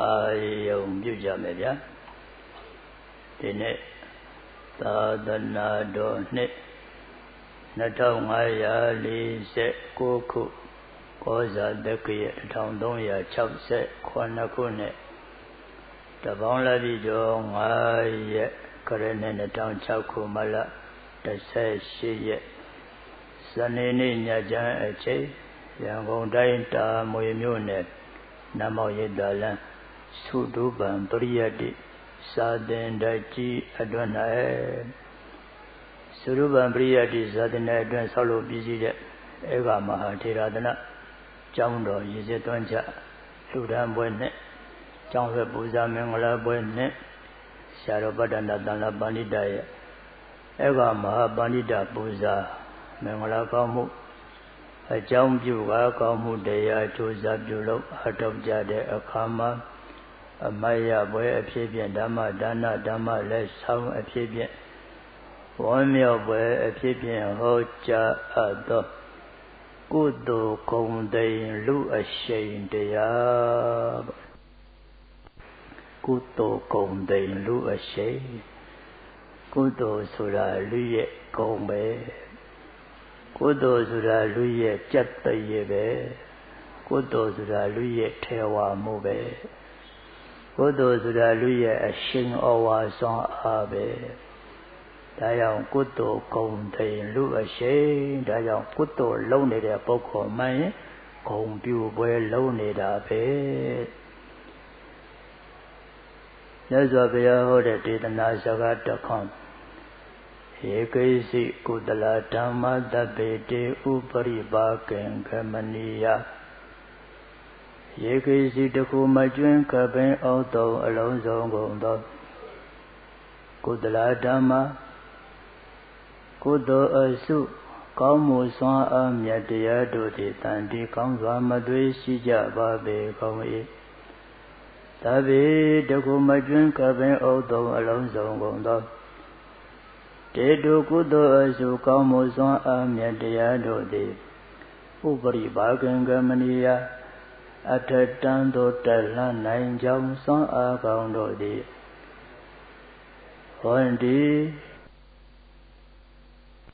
အာယုံပြုကြမယ်ဗျာဒီနေ့သာသနာတော်နှစ်2549ခုကောဇာတက္ကရာ1360ခုနှစ်တပေါင်းလာပြီကျော်9ရက်ခရစ်နှစ်2006ခုမလ18ရက်စနေနေ့ညချမ်းအချိန်ရန်ကုန်တိုင်းတာမွေမြို့နယ်နမောက်ရတလန်း သုဒုပံပရိယတိစာသင်တိုက်ကြီးအတွန်း၌သုဒုပံပရိယတိစာသင်တိုက်အတွန်းဆောက်လုပ်ပြီးစီးတဲ့ဧကမဟာထေရသနကျောင်းတော်ရည်စည်သွန်းချလူဒန်းပွဲနဲ့ကျောင်းရွက်ပူဇာမင်္ဂလာပွဲနဲ့ဆရာတော်ပတ္တနာတန်လာပဏိတရဲ့ဧကမဟာပဏိတပူဇာမင်္ဂလာကောင်းမှုအကြောင်းပြုကားကောင်းမှုတရားကြိုးစားပြုလုပ်အထောက်ကြတဲ့အခါမှာ အမတ်ရပွဲအဖြစ်ဖြင့်ဓမ္မဒါနဓမ္မလက်ဆောင်အဖြစ်ဖြင့်ဝမ်းမြောက်ပွဲအဖြစ်ဖြင့်ဟောကြားအပ်သောကုသိုလ်ဂုံတိန်လူအရှိန်တရားကုသိုလ်ဂုံတိန်လူအရှိန်ကုသိုလ်ဆိုတာလူရဲ့ဂုံပဲကုသိုလ်ဆိုတာလူရဲ့ကြက်တရေပဲကုသိုလ်ဆိုတာလူရဲ့ထေဝါမှုပဲ ကုသိုလ်ဆိုတာလူရဲ့အရှင်ဩဝါစွမ်းအားပဲဒါကြောင့်ကုသိုလ်ဂုံတိန်လူအရှိန်ဒါကြောင့်ကုသိုလ်လုံးနေတဲ့ပုဂ္ဂိုလ်မှန်ရင်ဂုံပြူပွဲလုံးနေတာပဲမြတ်စွာဘုရားဟောတဲ့ဒေသနာစကားတစ်ခွန်းဧကိစီကုတလဓမ္မတပေတေဥပရိပါကံခမနိယ ဧကိစီတခုမကျွင်းကပင်အောက်တော်အလုံးစုံကုန်သောကုတလဓမ္မကုသိုလ်အစုကောင်းမှုစွမ်းအားမြတ်တရားတို့သည်တန်တီကောင်းစွာမသွေးရှိကြပါပေကုန်၏သဗ္ဗေတခုမကျွင်းကပင်အောက်တော်အလုံးစုံကုန်သောတေတုကုသိုလ်အစုကောင်းမှုစွမ်းအားမြတ်တရားတို့သည်ဥပရိပါကံကမဏိယ အထတန်တို့တလန်းနိုင်ကြောင်းစွမ်းအားကောင်းတို့သည်ဟောဒီ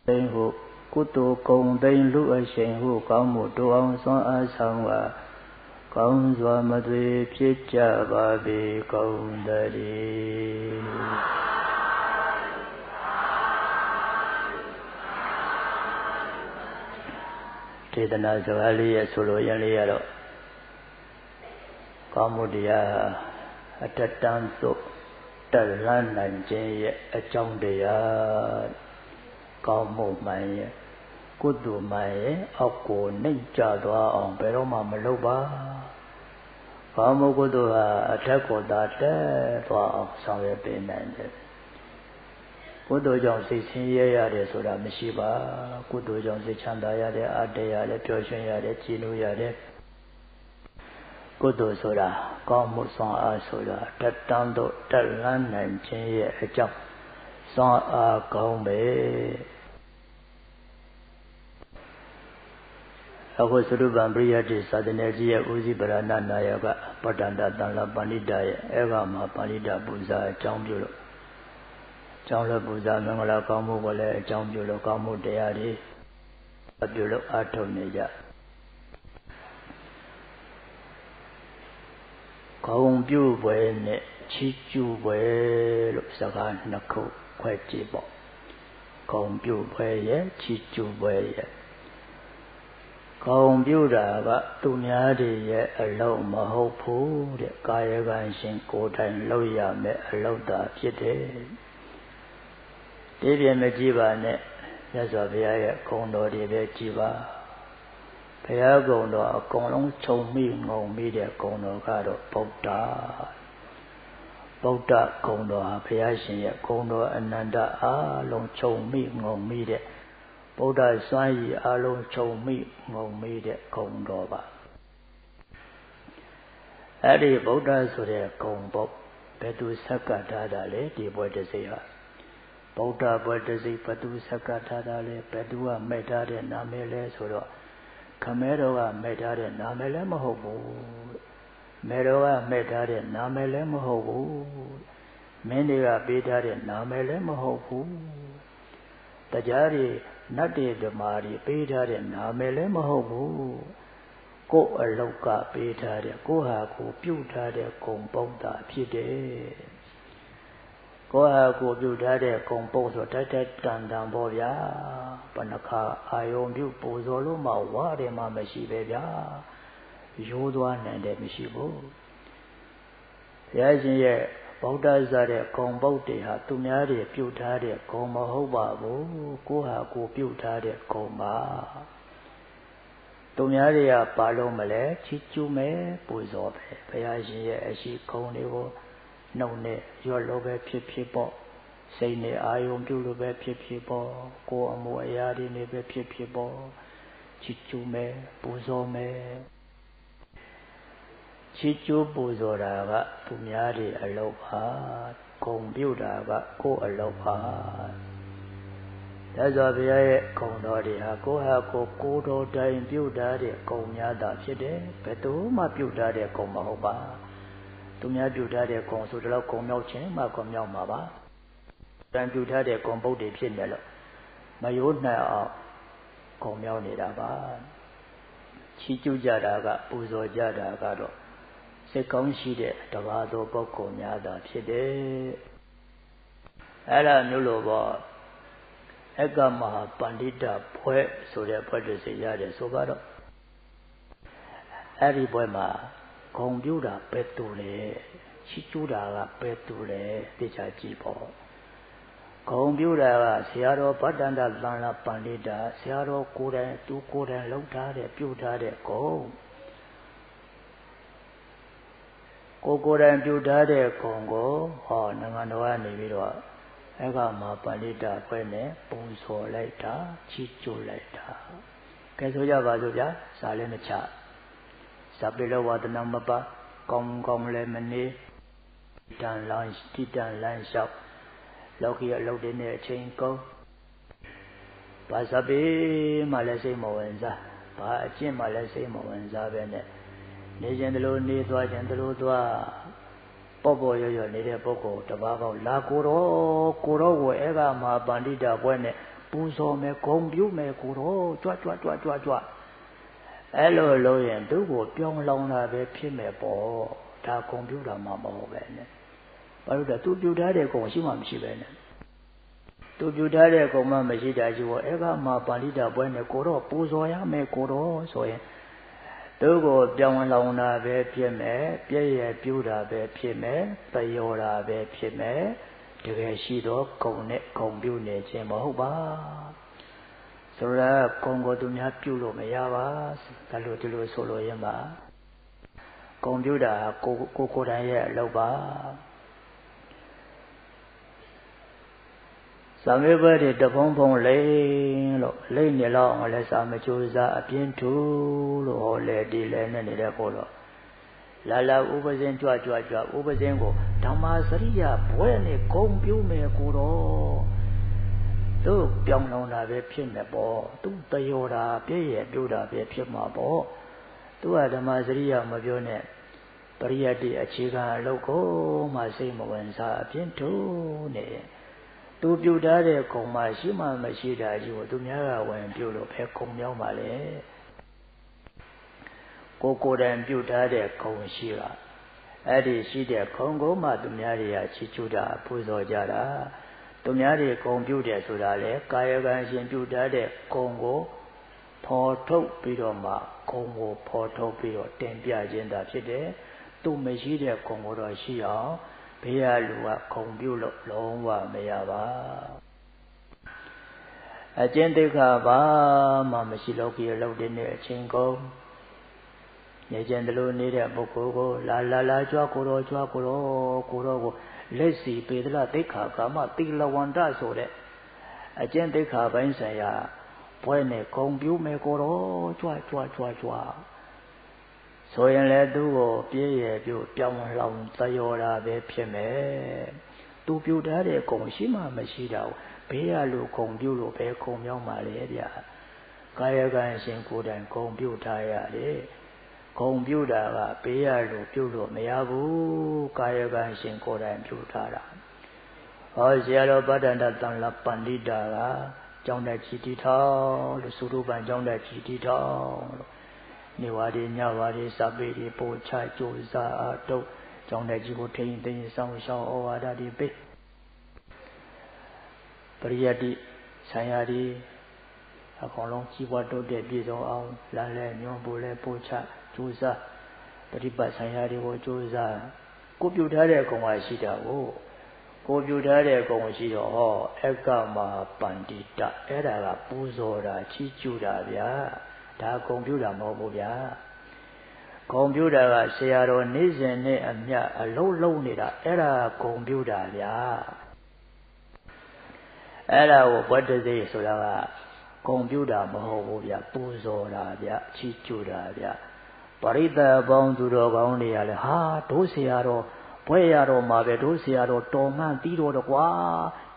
သိဟုကုသိုလ်ကုံသိလူအရှိန်ဟုကောင်းမှုတိုးအောင်စွမ်းအားဆောင်ကကောင်းစွာမသွေဖြစ်ကြပါပေကုန်တည်းဒေသနာစကားလေးရဲ့ဆိုလိုရင်းလေးရတော့ ကောင်းမှုတရားအတတန်သို့တက်လန်းနိုင်ခြင်းရဲ့အကြောင်းတရားကောင်းမှုမှန်ရဲ့ကုသိုလ်မှန်ရဲ့အောက်ကိုနှိမ့်ကြသွားအောင်ဘယ်တော့မှမလုပ်ပါကောင်းမှုကုသိုလ်ဟာအထက်ကိုသာတက်သွားအောင်ဆောင်ရွက်ပေးနိုင်တယ်ကုသိုလ်ကြောင့်စိတ်ဆင်းရဲရတယ်ဆိုတာမရှိပါကုသိုလ်ကြောင့်စိတ်ချမ်းသာရတယ်အတ္တရတယ်ပျော်ရွှင်ရတယ်ကြည်နူးရတယ် ကုသိုလ်ဆိုတာကောင်းမှုဆောင်အားဆိုတာတတန်းတို့တက်လန်းနိုင်ခြင်းရဲ့အကြောင်းဆောင်အားကောင်းပဲအခုသရုပံပရိယတိသာသနေကြီးရဲ့ဦးစီးပရဏနာယကပတ္တန္တတန်လပဏိတရဲ့အဲကမှာပဏိတပူဇာအကြောင်းပြုလို့ကျောင်းလည်းပူဇာမင်္ဂလာကောင်းမှုကိုလည်းအကြောင်းပြုလို့ကောင်းမှုတရားတွေအပြုလို့အားထုတ်နေကြ ကောင်းပြုပွဲနဲ့ချီးကျူးပွဲလို့စကားနှစ်ခုခွဲကြည့်ပေါ့ကောင်းပြုပွဲရဲ့ချီးကျူးပွဲရဲ့ကောင်းပြုတာကသူများတွေရဲ့အလုံးမဟုတ်ဘူးတဲ့ကာယကံရှင်ကိုယ်တိုင်လုပ်ရမယ်အလုပ်သာဖြစ်တယ်ဒီပြင်မကြည့်ပါနဲ့မြတ်စွာဘုရားရဲ့ဂုဏ်တော်တွေပဲကြည်ပါ ဘုရားဂုဏ်တော်အကုန်လုံးခြုံမိငုံမိတဲ့ဂုဏ်တော်ကတော့ဗုဒ္ဓဗုဒ္ဓဂုဏ်တော်ဟာဘုရားရှင်ရဲ့ဂုဏ်တော်အနန္တအားလုံးခြုံမိငုံမိတဲ့ဗုဒ္ဓစွမ်းရည်အားလုံးခြုံမိငုံမိတဲ့ဂုဏ်တော်ပါအဲ့ဒီဗုဒ္ဓဆိုတဲ့ဂုဏ်ပုတ်ဘယ်သူဆက်ကထားတာလဲဒီဘွယ်တစ်စိဟာဗုဒ္ဓဘွယ်တစိဘသူစက္ကထားတာလဲဘသူကမဲ့ထားတဲ့နာမည်လဲဆိုတော့ ခမဲတော်ကမဲ့ထားတဲ့နာမည်လည်းမဟုတ်ဘူးမေတော်ကမဲ့ထားတဲ့နာမည်လည်းမဟုတ်ဘူးမင်းတွေကပေးထားတဲ့နာမည်လည်းမဟုတ်ဘူးတရားတွေနတ်တွေဓမ္မတွေပေးထားတဲ့နာမည်လည်းမဟုတ်ဘူးကိုယ်အလောက်ကပေးထားတဲ့ကိုဟာကိုပြုတ်ထားတဲ့ဂုံပုံတာဖြစ်တယ် ကိုဟာကိုပြုတ်ထားတဲ့ဂုံပုံဆိုတိုက်တိုက်တန်တန်ပေါ့ဗျာဘဏ္ဍခါအာယုံပြုတ်ပူဇော်လို့မှဝါတယ်မှမရှိပဲဗျာရိုးသွားနိုင်တယ်မရှိဘူးဘုရားရှင်ရဲ့ဗုဒ္ဓဇာတဲ့ဂုံပုတ်တွေဟာသူများတွေပြုတ်ထားတဲ့ဂုံမဟုတ်ပါဘူးကိုဟာကိုပြုတ်ထားတဲ့ဂုံပါသူများတွေကပါလို့မလဲချီကျူးမယ်ပူဇော်ပဲဘုရားရှင်ရဲ့အရှိဂုံတွေကို နှုတ်နဲ့ရွတ်လို့ပဲဖြစ်ဖြစ်ပေါ့စိတ်နဲ့အာယုံပြုလို့ပဲဖြစ်ဖြစ်ပေါ့ကိုယ်အမှုအရာတွေနဲ့ပဲဖြစ်ဖြစ်ပေါ့ချီကျူးမယ်ပူဇော်မယ်ချီကျိုးပူဇော်တာကသူများတွေအလုပ်ပါဂုံပြုတ်တာကကိုယ်အလုပ်ပါဒါဆိုဘုရားရဲ့ဂုံတော်တွေဟာကိုဟာကိုကိုတော်တိုင်ပြုတ်တာတဲ့ဂုံများတာဖြစ်တယ်ဘယ်သူမှပြုတ်တာတဲ့ဂုံမဟုတ်ပါ သူများပြုတ်တာတဲ့ဂုံဆိုတော့ဂုံမြောက်ခြင်းမှဂုံမြောက်မှာပါတန်ပြုတ်ထားတဲ့ဂုံပုတ်တွေဖြစ်နေလို့မယိုးနိုင်အောင်ဂုံမြောက်နေတာပါချီးကျူးကြတာကပူဇော်ကြတာကတော့စိတ်ကောင်းရှိတဲ့တဘာသောပုဂ္ဂိုလ်များသာဖြစ်တယ်အဲ့ဒါမျိုးလို့ပေါ့အကမဟာပန္တိတဘွဲဆိုတဲ့ဘွဲတစ်စီရတယ်ဆိုတော့အဲ့ဒီဘွဲမှာ ဂုံပြူတာပဲတူလေချီကျူးတာကပဲတူလေသိချာကြည့်ပေါ့ဂုံပြူတာကဆရာတော်ဗတ္တန္တသံလာပန္တိတာဆရာတော်ကိုယ်တိုင်သူကိုယ်တိုင်လှုပ်ထားတဲ့ပြုထားတဲ့ဂုံကိုကိုယ်တိုင်ပြုထားတဲ့ဂုံကိုဟောနိုင်ငံတော်ကနေပြီးတော့အဲ့ကမှာပါဠိတာခွဲနဲ့ပုံစော်လိုက်တာချီးကျူးလိုက်တာကဲဆိုကြပါစို့ဗျာစာလည်းမချ ဇပိလောဝဒနာမပါကောင်းကောင်းလည်းမနေတန်လောင်းတိတန်လန်းလျှောက်လောကီအလုပ်တွေနဲ့အချိန်ကုန်ဘာဇပိမှလည်းစိတ်မဝင်စားဘာအကျင့်မှလည်းစိတ်မဝင်စားပဲနဲ့နေခြင်းတလို့နေသွားခြင်းတလို့သွားပေါ့ပေါ့ရရနေတဲ့ပုဂ္ဂိုလ်တပါးကောလာကိုတော့ကိုတော့ကိုအဲ့ကမှာပန္တိတာပွဲနဲ့ပူဇော်မယ်ဂုံပြုမယ်ကိုတော့ကြွကြွကြွကြွကြွ အဲ့လိုလို့ရင်သူ့ကိုပြောင်းလောင်တာပဲဖြစ်မယ်ပေါ့ဒါဂုံပြုတာမှမဟုတ်ပဲနဲ့ဘာလို့လဲသူပြုထားတဲ့ဂုံရှိမှမရှိပဲနဲ့သူပြုထားတဲ့ဂုံမှမရှိတာရှိဘောအဲ့ကမှာပန္တိတာပွဲနဲ့ကိုတော့ပူဇော်ရမယ်ကိုတော့ဆိုရင်သူ့ကိုပြောင်းလောင်တာပဲဖြစ်မယ်ပြည့်ရပြူတာပဲဖြစ်မယ်တယောတာပဲဖြစ်မယ်တကယ်ရှိတော့ဂုံနဲ့ဂုံပြုနေခြင်းမဟုတ်ပါ ဆိုတော့ဂုံကိုသူများပြုလို့မရပါဒါလို့ဒီလိုဆိုလို့ရင်ပါဂုံပြုတာကိုကိုကိုယ်တိုင်ရဲ့အလုပ်ပါစာမေးပွဲတွေတဖုံဖုံလိမ့်လို့လိမ့်နေတော့အောင်လဲစာမကြိုးစားအပြင်းထူလို့ဟောလေဒီလဲနဲ့နေတဲ့ပို့တော့လာလာဥပဇင်းကြွကြွကြွဥပဇင်းကိုဓမ္မစရိယဘွဲနဲ့ဂုံပြူးမယ်ကိုတော့ သူပြောင်းလောင်တာပဲဖြစ်နေပေါ့သူတယောတာပြည့်ရဲ့ပြူတာပဲဖြစ်မှာပေါ့သူကဓမ္မစရိယမပြောနဲ့ပရိယတ်တိအခြေခံအလုပ်ကိုမှစိတ်မဝင်စားအပြင်းထူနေတယ်သူပြုတ်ထားတဲ့ကုံမှရှိမှမရှိတာကြီးကိုသူများကဝင်ပြုတ်လို့ဖဲကုံမြောင်းပါလေကိုကိုယ်တိုင်ပြုတ်ထားတဲ့ကုံရှိတာအဲ့ဒီရှိတဲ့ခုံကိုမှသူများတွေကချီချူတာပူဇော်ကြတာ သူများတွေကုံပြုတ်တယ်ဆိုတာလေကာယကံရှင်ပြုတ်ထားတဲ့ကုံကိုဖော်ထုတ်ပြီးတော့မှကုံကိုဖော်ထုတ်ပြီးတော့တင်ပြခြင်းသာဖြစ်တယ်သူမရှိတဲ့ကုံကိုတော့ရှိအောင်ဘေးကလူကခုံပြုတ်လို့လုံးဝမရပါအကျင့်တိခါဘာမှမရှိလို့ပြီးလှုပ်တဲ့နေ့အချိန်ကုန်နေကျင်တလို့နေတဲ့ပုဂ္ဂိုလ်ကိုလာလာလာကြွားကိုတော်ကြွားကိုတော်ကိုတော်ကို လက်စီပေဒလတိခါကာမတိလဝန္တဆိုတဲ့အကျင့်တိခါပိုင်းဆိုင်ရာဘွဲနဲ့ခုံပြူးမယ်ကိုတော်ကြွားကြွားကြွားကြွားဆိုရင်လည်းသူ့ကိုပြည့်ရပြုတ်ပြောင်းလောင်သရောတာပဲဖြစ်မယ်သူပြုတ်ထားတဲ့ကုံရှိမှမရှိတာဘေးရလို့ကုံပြုတ်လို့ပဲကုံမြောင်းပါလေဗျာကာယကံရှင်ကိုယ်တိုင်ကုံပြုတ်ထားရတယ် ဂုံပြုတာကပေးရလို့ပြုလို့မရဘူးကာယကံရှင်ကိုယ်တိုင်ပြုထားတာဟောဆရာတော်ဗဒ္ဒန္တသံလပန္တိတာကကျောင်းတက်ချီတီထောင်းလို့သုရုပံကျောင်းတက်ချီတီထောင်းလို့နေဝါဒီညဝါဒီစပိဒီပို့ချကြိုးစားအတုပ်ကျောင်းတက်ကြီးကိုထိန်သိမ်းဆောင်ရှောင်းဩဝါဒဒီပေးပရိယတ္တိဆံရည်အကောင်လုံးကြီးပွားတိုးတက်ပြည့်စုံအောင်လမ်းလဲညွန်ပို့လဲပို့ချ ကြိုးစားပฏิပတ်ဆံရည်ကိုကြိုးစားကိုပြုထားတဲ့အကောင်ကရှိတာကိုကိုပြုထားတဲ့အကောင်ရှိတော့ဟောအက္ကမပန္တိတအဲ့ဒါကပူဇော်တာချီးကျူးတာဗျာဒါကွန်ပျူတာမဟုတ်ဘူးဗျာကွန်ပျူတာကဆရာတော်နေ့စဉ်နဲ့အမျှအလုံးလုံးနေတာအဲ့ဒါကွန်ပျူတာဗျာအဲ့ဒါကိုဘွတ်တစိဆိုတာကကွန်ပျူတာမဟုတ်ဘူးဗျပူဇော်တာဗျချီးကျူးတာဗျ ပရိသတ်ပေါင်းသူတော်ကောင်းတွေကလည်းဟာတို့ဆရာတော်ဘွဲရတော်မှာပဲတို့ဆရာတော်တော်မှန်ပြီးတော့တကွာ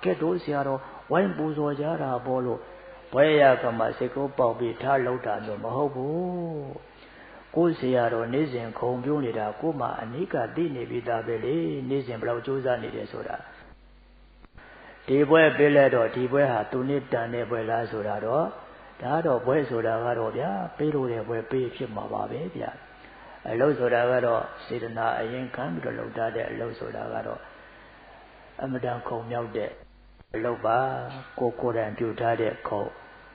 ကဲတို့ဆရာတော်ဝိုင်းပူဇော်ကြတာပေါ့လို့ဘွဲရကမှစိတ်ကိုပေါက်ပြီးထားလောက်တာမျိုးမဟုတ်ဘူးကိုဆရာတော်နေ့စဉ်ခုံပြုံးနေတာကိုမှအနိကသိနေပြီသားပဲလေနေ့စဉ်ဘယ်လောက်ကြိုးစားနေတယ်ဆိုတာဒီဘွဲပေးလဲတော့ဒီဘွဲဟာသူနှစ်တန်တဲ့ဘွဲလားဆိုတာတော့ ဒါတော့ဘွဲဆိုတာကတော့ဗျာပေးလို့တဲ့ဘွဲပေးဖြစ်မှာပါပဲဗျာအလုတ်ဆိုတာကတော့စေတနာအရင်ခံပြီးတော့လှုပ်ထားတဲ့အလုတ်ဆိုတာကတော့အမတန်ခုံမြောက်တဲ့အလုတ်ပါကိုကိုယ်တိုင်ပြုထားတဲ့ခုံ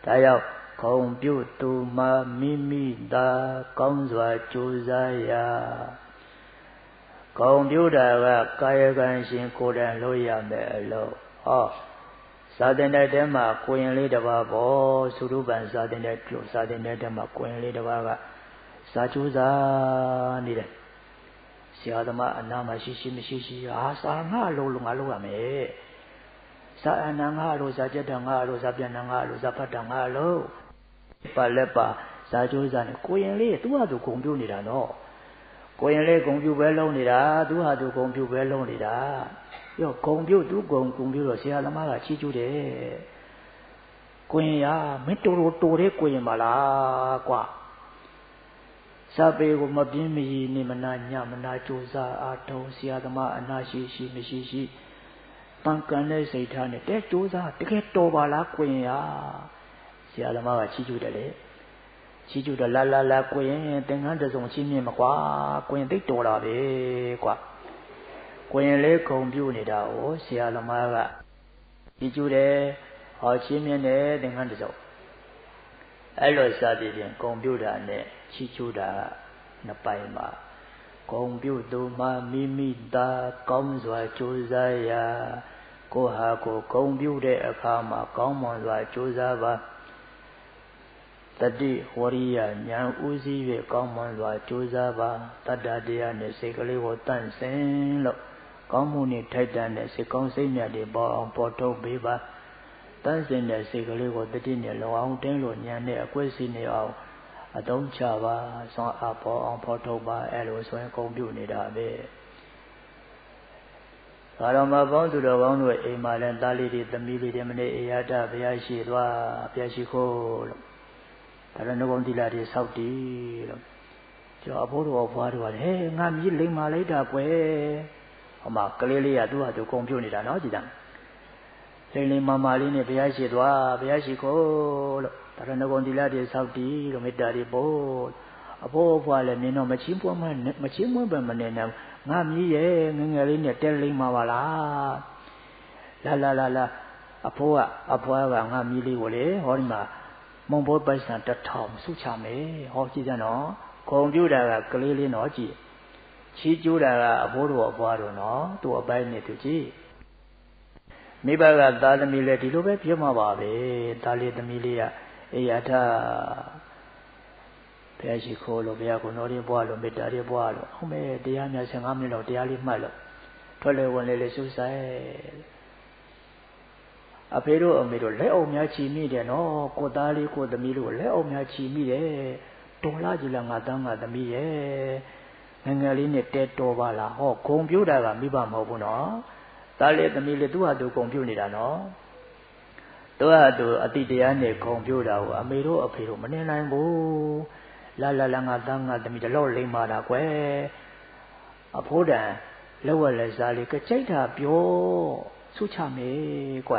ဒါရောက်ခုံပြုသူမှမိမိသာကောင်းစွာကြိုးစားရာခုံပြုတာကကာယကံရှင်ကိုယ်တိုင်လုပ်ရမယ်အလုပ်ဟော စာတင်တဲ့တဲမှာကိုရင်လေးတစ်ပါးပေါ့သုရုပံစာတင်တဲ့ပြုစာတင်တဲ့တဲမှာကိုရင်လေးတစ်ပါးကစာကြိုးစားနေတယ်ဆရာသမားအနာမရှိရှိမရှိရှိဟာစာငါလုံးလုံးငါလုံးရမယ်စာအနာငါလို့စာကြက်တငါလို့စာပြန်ငါလို့စာဖတ်တငါလို့ပါလက်ပါစာကြိုးစားနေကိုရင်လေးသူ့ဟာသူဂုံပြုတ်နေတာနော်ကိုရင်လေးဂုံပြုတ်ပဲလုံးနေတာသူ့ဟာသူဂုံပြုတ်ပဲလုံးနေတာ ရောဂုံပြုတ်သူဂုံဂုံပြုတ်တော့ဆရာသမားကချီးကျူးတယ်ကိုရင်ရမင်းတော်တော်တော်တဲ့ကိုရင်ပါလားကွာစာပေကိုမပြင်းမရည်နေမနာညမနာကြိုးစားအားထုတ်ဆရာသမားအနာရှိရှိမရှိရှိပန်ကန်တဲ့စိတ်ထားနဲ့တဲကြိုးစားတကယ်တော်ပါလားကိုရင်ရဆရာသမားကချီးကျူးတယ်လေချီးကျူးတော့လာလာလာကိုရင်သင်္ကန်းတစုံချင်းမြင်မကွာကိုရင်သိတော်တာပဲကွာ ကိုရင်လေးဂုံပြုတ်နေတာကိုဆရာသမားကချီးကျူးတယ်ဟောချင်းမြင်တယ်သင်္ကန်းတစုံအဲ့လိုစသည်ဖြင့်ဂုံပြုတ်တာနဲ့ချီးကျူးတာနှစ်ပိုင်းမှာဂုံပြုတ်သူမှမိမိသာကောင်းစွာကြိုးစားရာကိုဟာကိုဂုံပြုတ်တဲ့အခါမှာကောင်းမွန်စွာကြိုးစားပါတတိဝရိယဉာဏ်ဥစည်း၍ကောင်းမွန်စွာကြိုးစားပါတတ္တတရားနဲ့စိတ်ကလေးကိုတန့်စင်လို့ ကောင်းမှုနဲ့ထိုက်တန်တဲ့စိတ်ကောင်းစိတ်မြတ်တွေပေါ်အောင်ပေါ်ထုတ်ပေးပါတန့်စင်တဲ့စိတ်ကလေးကိုတတိနဲ့လောအောင်တင်းလို့ဉာဏ်နဲ့အကွက်စီနေအောင်အသုံးချပါဆွမ်းအားပေါ်အောင်ဖော်ထုတ်ပါအဲ့လိုဆိုရင်ကုန်ပြုနေတာပဲဘာတော်မှာပေါင်းသူတော်ကောင်းတို့အိမ်မှာလည်းတားလေးတွေသမီးလေးတွေမနေ့အေရတဘုရားရှိသွားဘုရားရှိခိုးလို့ဒါရဏဂုံတိလာတွေစောက်တည်လို့ကျော်အဖိုးတော်ဘွားတို့ကလည်းဟဲ့ငါမြည်လိမ္မာလိုက်တာကွယ် ဟောမှာကလေးလေးကသူ့ဟာသူကုန်ပြုနေတာနော်ကြည်တမ်းလိမ့်လိမ္မာမာလေးနဲ့ဘုရားရှိသွားဘုရားရှိခိုးလို့ဒါရဏဂုံတိလာတွေစောက်တည်လို့မေတ္တာတွေပို့အဖိုးဘွားလည်းနင်းတော့မချင်းပွားမမချင်းမွန်းပဲမနေနဲ့ငါမြည်ရဲ့ငငယ်လေးနဲ့တဲလိမ္မာပါလားလာလာလာလာအဖိုးကအဖွားကငါမြည်လေးကိုလေဟောဒီမှာမုံဘောပိုက်ဆံတထောင်စုချမယ်ဟောကြည့်ကြနော်ကွန်ပျူတာကကလေးလေးနော်ကြည့် ချီးကျူးတာကအဘိုးတော်အဘွားတော်နော်သူ့အပိုင်းနဲ့သူကြည့်မိဘကသားသမီးလည်းဒီလိုပဲပြမှာပါပဲသားလေးသမီးလေးကအေယထဘုရားရှိခိုးလို့ဘုရားကိုတော်လေးဘွားလို့မေတ္တာလေးဘွားလို့ဟုတ်မယ်တရားများ15မိနစ်လောက်တရားလေးမှတ်လို့ထွက်လေဝင်လေလေးစူးစိုက်အဖေတို့အမေတို့လက်အုပ်များချီမိတယ်နော်ကိုသားလေးကိုသမီးတို့လက်အုပ်များချီမိတယ်တော်လာကြည်လားငါသားငါသမီးရဲ့ ငငယ်လေးနဲ့တဲတော်ပါလားဟောဂုံပြိုးတာကမိဘမဟုတ်ဘူးနော်သားလေးသမီးလေးသူ့ဟာသူဂုံပြိုးနေတာနော်သူ့ဟာသူအတိတရားနဲ့ဂုံပြိုးတာကိုအမေတို့အဖေတို့မနေနိုင်ဘူးလာလာလာငါသားငါသမီးတလို့လိမ္မာတာကွယ်အဖိုးတန်လောက်ရလဲစားလေးကကြိုက်တာပြောဆုချမေကွ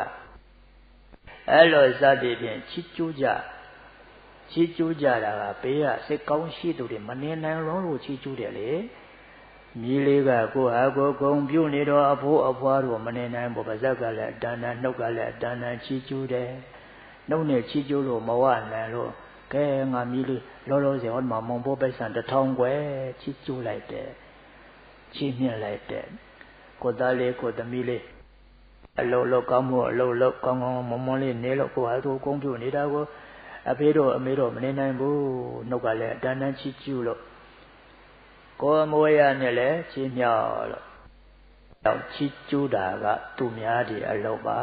အဲ့လိုစသည်ဖြင့်ချစ်ကျူးကြ ချီးကျူးကြတာကဘေးကစိတ်ကောင်းရှိသူတွေမနေနိုင်လုံးလို့ချီးကျူးတယ်လေမြည်လေးကကိုဟာကိုဂုံပြုတ်နေတော့အဖိုးအဖွားတို့မနေနိုင်ဘူးပါဇက်ကလည်းအတန်တန်နှုတ်ကလည်းအတန်တန်ချီးကျူးတယ်နှုတ်နဲ့ချီးကျူးလို့မဝနိုင်လို့ကဲငါမြည်လေးလောလောဆယ်ဟောမှာမုံဖို့ပိုက်ဆံတထောင်ကွယ်ချီးကျူးလိုက်တယ်ချီးမြှင့်လိုက်တယ်ကိုသားလေးကိုသမီးလေးအလုံးလုံးကောင်းမှုအလုံးလုံးကောင်းကောင်းမွန်မွန်လေးနေလို့ကိုဟာသူကုန်းပြုတ်နေတာကို အဖေတို့အမေတို့မနေနိုင်ဘူးနှုတ်ကလည်းအတန်တန်ချီကျူးလို့ကိုယ်မွေးရနဲ့လည်းချီးမြောက်လို့တော့ချီကျူးတာက သူများဒီအလုပ်ပါ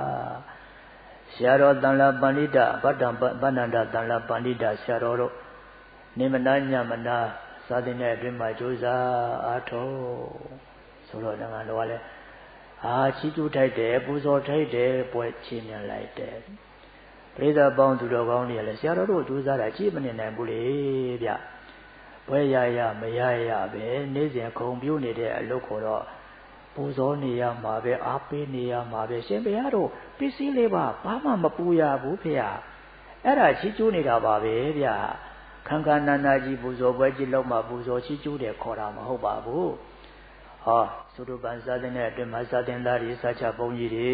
ဆရာတော်တန်လာပန္တိတဗတ္တံပဏ္ဏန္တတန်လာပန္တိတဆရာတော်တို့နေမနာညမနာသာသနာအတွင်းမှာကြိုးစားအားထုတ်ဆိုတော့ငါတို့ကလည်းအာချီးကျူးထိုက်တယ်ပူဇော်ထိုက်တယ်ပွဲချီးမြှင့်လိုက်တယ် ပရိသတ်ပေါင်းသူတော်ကောင်းတွေကလည်းဆရာတော်တို့ကြိုးစားတာကြည့်မနေနိုင်ဘူးလေဗျဘွဲရရမရရပဲနေ့စဉ်ခုံပြိုးနေတဲ့အလုပ်ကိုတော့ပူဇော်နေရမှာပဲအားပေးနေရမှာပဲရှင်ဘုရားတို့ပစ္စည်းလေးပါဘာမှမပူရဘူးဖေ။အဲ့ဒါချီးကျူးနေတာပါပဲဗျခန်းခန်းနာနာကြီးပူဇော်ပွဲကြီးလောက်မှပူဇော်ချီးကျူးတယ်ခေါ်တာမဟုတ်ပါဘူးဟောသုတပန်စာတဲ့အတွင်းမှာစာတင်သားတွေစာချပုံကြီးတွေ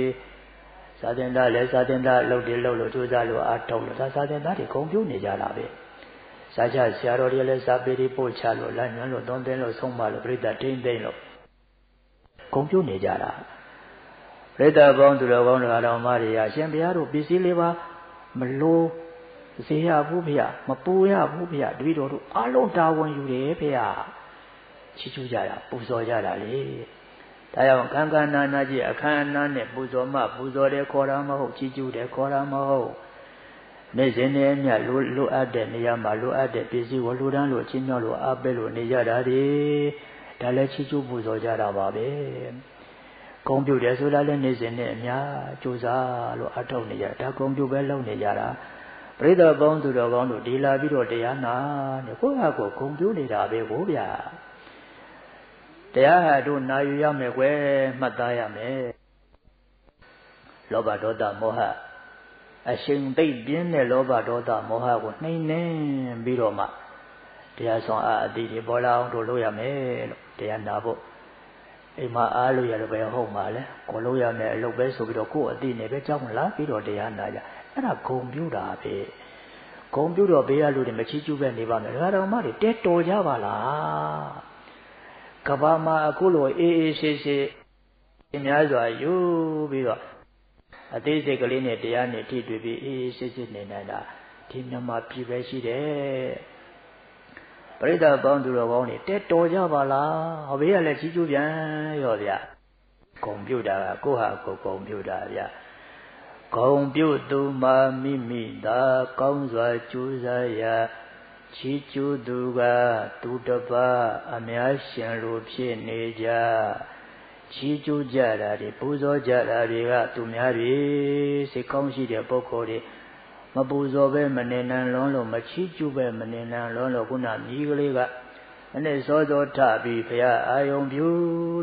စာသင်သားလည်းစာသင်သားလှုပ်တယ်လှုပ်လို့ကြိုးစားလို့အားထုတ်လို့ဒါစာသင်သားတွေဂုံပြုံးနေကြတာပဲစာချဆရာတော်တွေလည်းစာပေတွေပို့ချလို့လမ်းညွှန်လို့သွန်သင်လို့ဆုံးမလို့ပြိတ္တထိမ့်သိမ့်လို့ဂုံပြုံးနေကြတာပြိတ္တပေါင်းသူတော်ကောင်းတော်တော်မတွေရရှင်ဘုရားတို့ပစ္စည်းလေးပါမလို့စေရဘူးဖေမပူရဘူးဖေတပည့်တော်တို့အလုံးတာဝန်ယူတယ်ဖေချီးကျူးကြတာပူဇော်ကြတာလေ ဒါကြောင့်ကံကနာနာကြီးအခမ်းအနားနဲ့ပူဇော်မှပူဇော်တယ်ခေါ်တာမဟုတ်ချီးကျူးတယ်ခေါ်တာမဟုတ်နေ့စဉ်နဲ့မြတ်လိုလိုအပ်တဲ့နေရာမှာလိုအပ်တဲ့ပစ္စည်းဝလူတန်းလို့ချင်းမြောက်လို့အားပေးလို့နေကြတာဒီဒါလည်းချီးကျူးပူဇော်ကြတာပါပဲဂုံပြုတ်တယ်ဆိုတာလည်းနေ့စဉ်နဲ့အများကြိုးစားလို့အထောက်နေကြဒါဂုံပြုတ်ပဲလုပ်နေကြတာပရိသတ်ပေါင်းသူတော်ကောင်းတို့ဒီလာပြီးတော့တရားနာနေကိုယ့်ဟာကိုယ်ဂုံပြုတ်နေတာပဲကိုဗျာ တရားဟာတို့နာယူရမယ်ကွယ်မှတ်သားရမယ်လောဘဒေါသမောဟအရှင်သိပ်ပြင်းတဲ့လောဘဒေါသမောဟကိုနှိမ်နှင်းပြီးတော့မှတရားဆောင်အအတိတွေပေါ်လာအောင်တို့လုပ်ရမယ်လို့တရားနာဖို့အိမ်မှာအားလို့ရတယ်ပဲဟုတ်မှာလဲကိုလုပ်ရမယ်အလုပ်ပဲဆိုပြီးတော့ကိုယ့်အတိနဲ့ပဲကြောက်လာပြီးတော့တရားနာကြအဲ့ဒါဂုံပြူတာပဲဂုံပြူတော့ဘေးရလူတွေမချီးကျူးပဲနေပါမယ်ဒါတော်မှတွေတဲတော်ကြပါလား ကဘာမှာအခုလိုအေးအေးဆေးဆေးအများစွာယူပြီးတော့အသေးစိတ်ကလေးနဲ့တရားနဲ့ထိတွေ့ပြီးအေးအေးဆေးဆေးနေနိုင်တာဒီမြန်မာပြည်ပဲရှိတယ်ပရိသတ်ပေါင်းသူတော်ကောင်းတွေတဲတော်ကြပါလားဟောဘေးကလည်းကြီးကျူးပြန်ရောဗျဂုံပြုတ်တာကကိုဟာကိုဂုံပြုတ်တာဗျဂုံပြုတ်သူမာမိမိသာကောင်းစွာကြိုးစားရာ ချီးကျူးသူကသူတပါအများရှင်လိုဖြစ်နေကြချီးကျူးကြတာတွေပူဇော်ကြတာတွေကသူများတွေစိတ်ကောင်းရှိတဲ့ပုဂ္ဂိုလ်တွေမပူဇော်ပဲမနေနိုင်လွန်းလို့မချီးကျူးပဲမနေနိုင်လွန်းလို့ခုနမြည်ကလေးကအနဲ့စောစောထပြီးဘုရားအာယုံပြု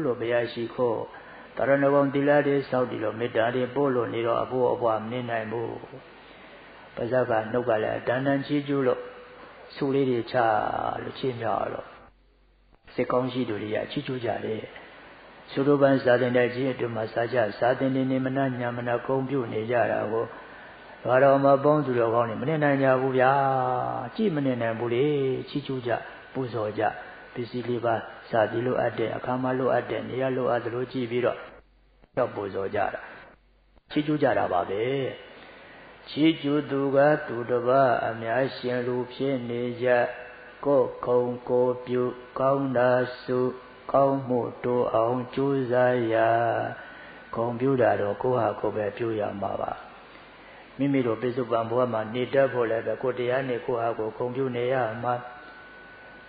လို့ဘုရားရှိခိုးတရဏဂုံတိလာတွေစောက်တည်လို့မေတ္တာတွေပို့လို့နေတော့အဖို့အပွားမနေနိုင်ဘူးပါဇက်ကနှုတ်ကလည်းတန်တန်ချီးကျူးလို့ ဆူလေးတွေချလို့ချင်းမြောက်တော့စိတ်ကောင်းရှိသူတွေကချီးကျူးကြတယ်သုဒ္ဓပန်ဇာတင်တဲ့ကြီးအတွင်းမှာစာကြဇာတင်နေနေမနာညာမနာကုံပြုတ်နေကြတာကိုဘာတော်မပေါင်းသူတော်ကောင်းနေမနေနိုင်ကြဘူးဗျာကြည့်မနေနိုင်ဘူးလေချီးကျူးကြပူဇော်ကြပစ္စည်းလေးပါစာပြီးလို့အပ်တဲ့အခါမှလို့အပ်တဲ့နေရာလို့အပ်သလိုကြည့်ပြီးတော့တော့ပူဇော်ကြတာချီးကျူးကြတာပါပဲ ချီးကျူးသူကသူတစ်ပါးအများရှင်လူဖြစ်နေကြကိုယ်ခုံကိုပြုကောင်းတာစုကောင်းမှုတိုးအောင်ကြိုးစားရာကွန်ပျူတာတော့ကိုဟာကိုပဲပြုရမှာပါမိမိတို့ပိစုပန်ဘဝမှာနေတတ်ဖို့လည်းပဲကိုတရားနဲ့ကိုဟာကိုကွန်ပျူနေရမှာ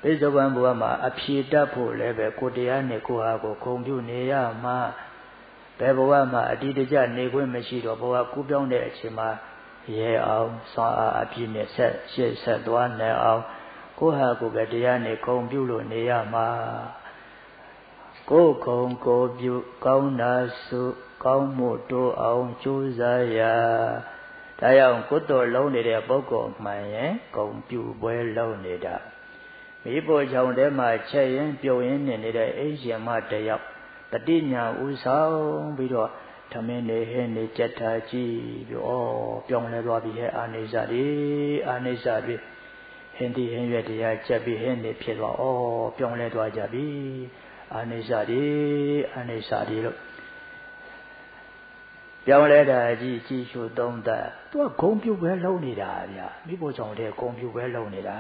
ပိစုပန်ဘဝမှာအဖြေတတ်ဖို့လည်းပဲကိုတရားနဲ့ကိုဟာကိုကွန်ပျူနေရမှာဘယ်ဘဝမှာအတိတကျနေခွင့်မရှိတော့ဘဝကူးပြောင်းတဲ့အချိန်မှာ ရဲအောင်စွာအားအပြည့်နဲ့ဆက်ရှေ့ဆက်သွားနိုင်အောင်ကိုဟာကိုပဲတရားနဲ့ခုံပြုလို့နေရမှာကိုယ်ခုံကိုပြုကောင်းတာစုကောင်းမှုတိုးအောင်ကြိုးစားရဒါကြောင့်ကုသိုလ်လုံးနေတဲ့ပုဂ္ဂိုလ်မှန်ရင်ဂုံပြုပွဲလုံးနေတာမိဖို့ချောင်ထဲမှာချက်ရင်ပြုတ်ရင်နေနေတဲ့အိရှင်မတယောက်တတိညာဥဆောင်ပြီးတော့ ထမင်းနေဟင်းနေကြက်ထားကြည့်ပြီးဩပြောင်းလဲသွားပြီဟဲ့အာနိစ္စတွေအာနိစ္စတွေဟင်းဒီဟင်းရွက်တရားကြက်ပြီးဟင်းနေဖြစ်သွားဩပြောင်းလဲသွားကြပြီအာနိစ္စတွေအာနိစ္စတွေလို့ပြောင်းလဲတာကြီးကြည်ရှုသုံးသပ်သူကဂုံပြုတ်ပဲလုံးနေတာဗျာမိဖို့ကြောင့်တည်းဂုံပြုတ်ပဲလုံးနေတာ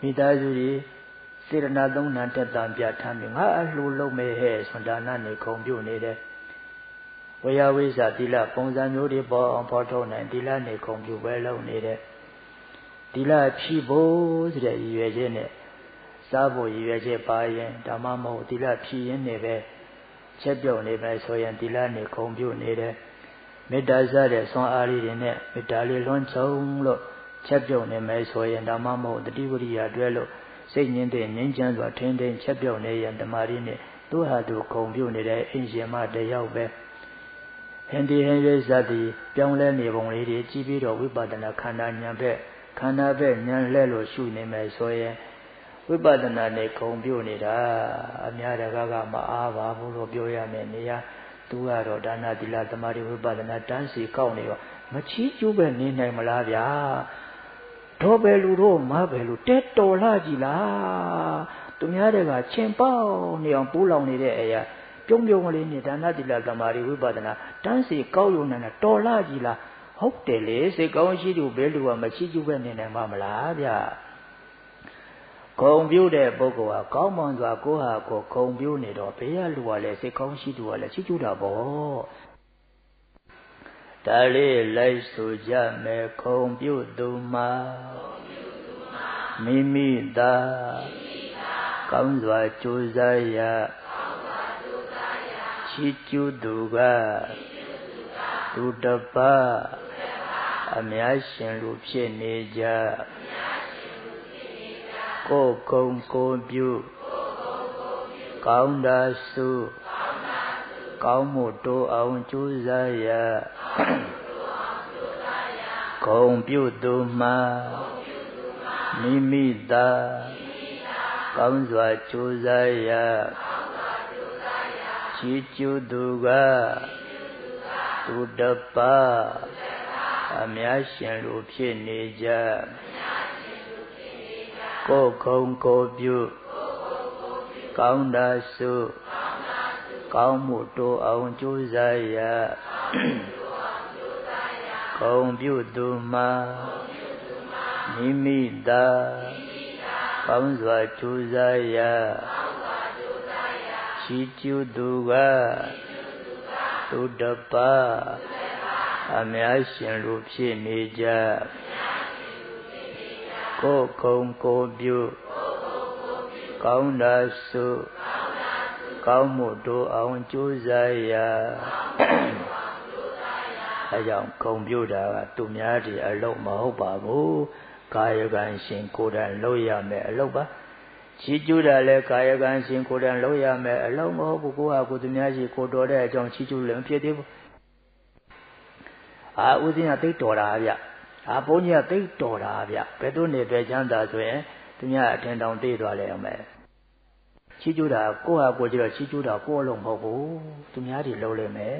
မိသားစုတွေ စေတနာသုံးနာတက်တံပြထမ်းပြီးငါအလှလုံးမဲ့ဟဲ့ဆွန်ဒါနနဲ့ဂုံပြုတ်နေတယ်ဝေယဝိဇာတိလပုံစံမျိုးတွေပေါ်အောင်ဖော်ထုတ်နိုင်တိလနဲ့ဂုံပြုတ်ပဲလုံးနေတယ်တိလဖြီးဖို့ဆိုတဲ့ရည်ရွယ်ချက်နဲ့စားဖို့ရည်ရွယ်ချက်ပါရင်ဓမ္မမဟုတ်တိလဖြီးရင်းနေပဲချက်ပြုတ်နေပဲဆိုရင်တိလနဲ့ခုံပြုတ်နေတယ်မေတ္တာစတဲ့ဆွမ်းအားလေးတွေနဲ့မေတ္တာလေးလွှမ်းခြုံလို့ချက်ပြုတ်နေမယ်ဆိုရင်ဓမ္မမဟုတ်တတိဝရိယတွဲလို့ စိတ်ငြင်းတဲ့ငြင်းချမ်းစွာထင်းထင်းချက်ပြုတ်နေရင်ဓမ္မရီနဲ့သူဟာသူခုံပြုတ်နေတဲ့အင်ရှင်မတယောက်ပဲဟင်ဒီဟင်ရိဇတ်ဒီပြောင်းလဲနေပုံလေးတွေကြည့်ပြီးတော့ဝိပဿနာခန္ဓာဉာဏ်ဘက်ခန္ဓာဘက်ဉာဏ်လဲလို့ရှုနေမယ်ဆိုရင်ဝိပဿနာနဲ့ခုံပြုတ်နေတာအများတကားကမအားပါဘူးလို့ပြောရမယ်နေရာသူကတော့ဒါနသီလသမာဓိဝိပဿနာတန်းစီကောက်နေတော့မချီးကျူးပဲနေနိုင်မလားဗျာ တော့ပဲလူတို့မပဲလူတဲတော်လာကြည်လားသူများတွေကချင်းပေါက်နေအောင်ပူးလောင်နေတဲ့အရာပြုံးပြုံးကလေးနဲ့ဒါနသီလသမာဓိဝိပဿနာတန်းစီကောက်ရုံနဲ့တော်လာကြည်လားဟုတ်တယ်လေစိတ်ကောင်းရှိသူဘယ်လူကမချီးကျူးပဲနေနိုင်မှာမလားဗျာဂုံပြုတဲ့ပုဂ္ဂိုလ်ဟာကောင်းမွန်စွာကိုဟာကိုဂုံပြုနေတော့ဘေးကလူကလည်းစိတ်ကောင်းရှိသူကလည်းချီးကျူးတာပေါ့ ဒါလေးလိုက်ဆိုကြမယ်ဂုံပြုသူမှာမိမိသာကောင်းစွာကြိုးစားရချီးကျူးသူကသူတပတ်အများရှင်လူဖြစ်နေကြကိုကုံကိုပြုကောင်းတာစု ကောင်းမှုတိုးအောင်ကြိုးစားရဂုံပြုသူမှာမိမိသာကောင်းစွာကြိုးစားရချီးကျူးသူကသူတပါအများရှင်လူဖြစ်နေကြကိုခုံကိုပြုကောင်းတာစု ကောင်းမှုတိုးအောင်ကြိုးစားရဂုံပြုသူမှာမိမိသာကောင်းစွာကြိုးစားရချီးကျူးသူကသူတပါအများရှင်လူဖြစ်နေကြကိုခုံကိုပြုကောင်းတာစုကောင်း မှုတို့အောင်ကြိုးစားရအဲကြောင့်ခုံပြုတာကသူများတည်းအလုံးမဟုတ်ပါဘူးကာယကံရှင်ကိုယ်တိုင်လုပ်ရမယ်အလုပ်ပါချီးကျူးတာလဲကာယကံရှင်ကိုယ်တိုင်လုပ်ရမယ်အလုံးမဟုတ်ဘူးကိုယ့်ဟာကိုယ်သူများရှိကိုတော်တဲ့အကြောင်းချီးကျူးလည်းမဖြစ်သေးဘူးအာဦးဇင်းကသိတော်တာဗျအာဘုန်းကြီးကသိတော်တာဗျဘယ်တို့နေပဲချမ်းသာဆိုရင်သူများအထင်တောင်သိသွားလဲအောင်မယ် ချီးကျူးတာကိုယ့်ဟာကိုယ်ကြည့်တော့ချီးကျူးတာကိုယ့်အလုံးမဟုတ်ဘူးသူများတွေလုံးလိမ့်မယ်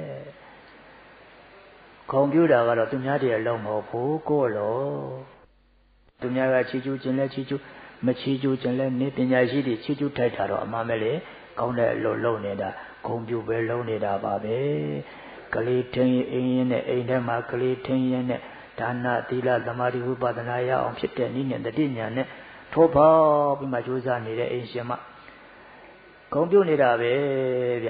ကွန်ပျူတာကတော့သူများတွေအလုံးမဟုတ်ဘူးကိုယ့်လုံးသူများကချီးကျူးခြင်းလဲချီးကျူးမချီးကျူးခြင်းလဲနေပညာရှိတွေချီးကျူးထိုက်တာတော့အမှန်ပဲလေကောင်းတဲ့အလုပ်လုပ်နေတာဂုံပြူပဲလုံးနေတာပါပဲကလေးထင်းရင်အိမ်ရင်နဲ့အိမ်ထဲမှာကလေးထင်းရင်နဲ့ဒါနသီလသမာဓိဝိပဿနာရအောင်ဖြစ်တဲ့နည်းနဲ့တတိညာနဲ့ထိုးပေါပြီးမှကြိုးစားနေတဲ့အိမ်ရှင်မ ဂုံပြုတ်နေတာပဲဗျ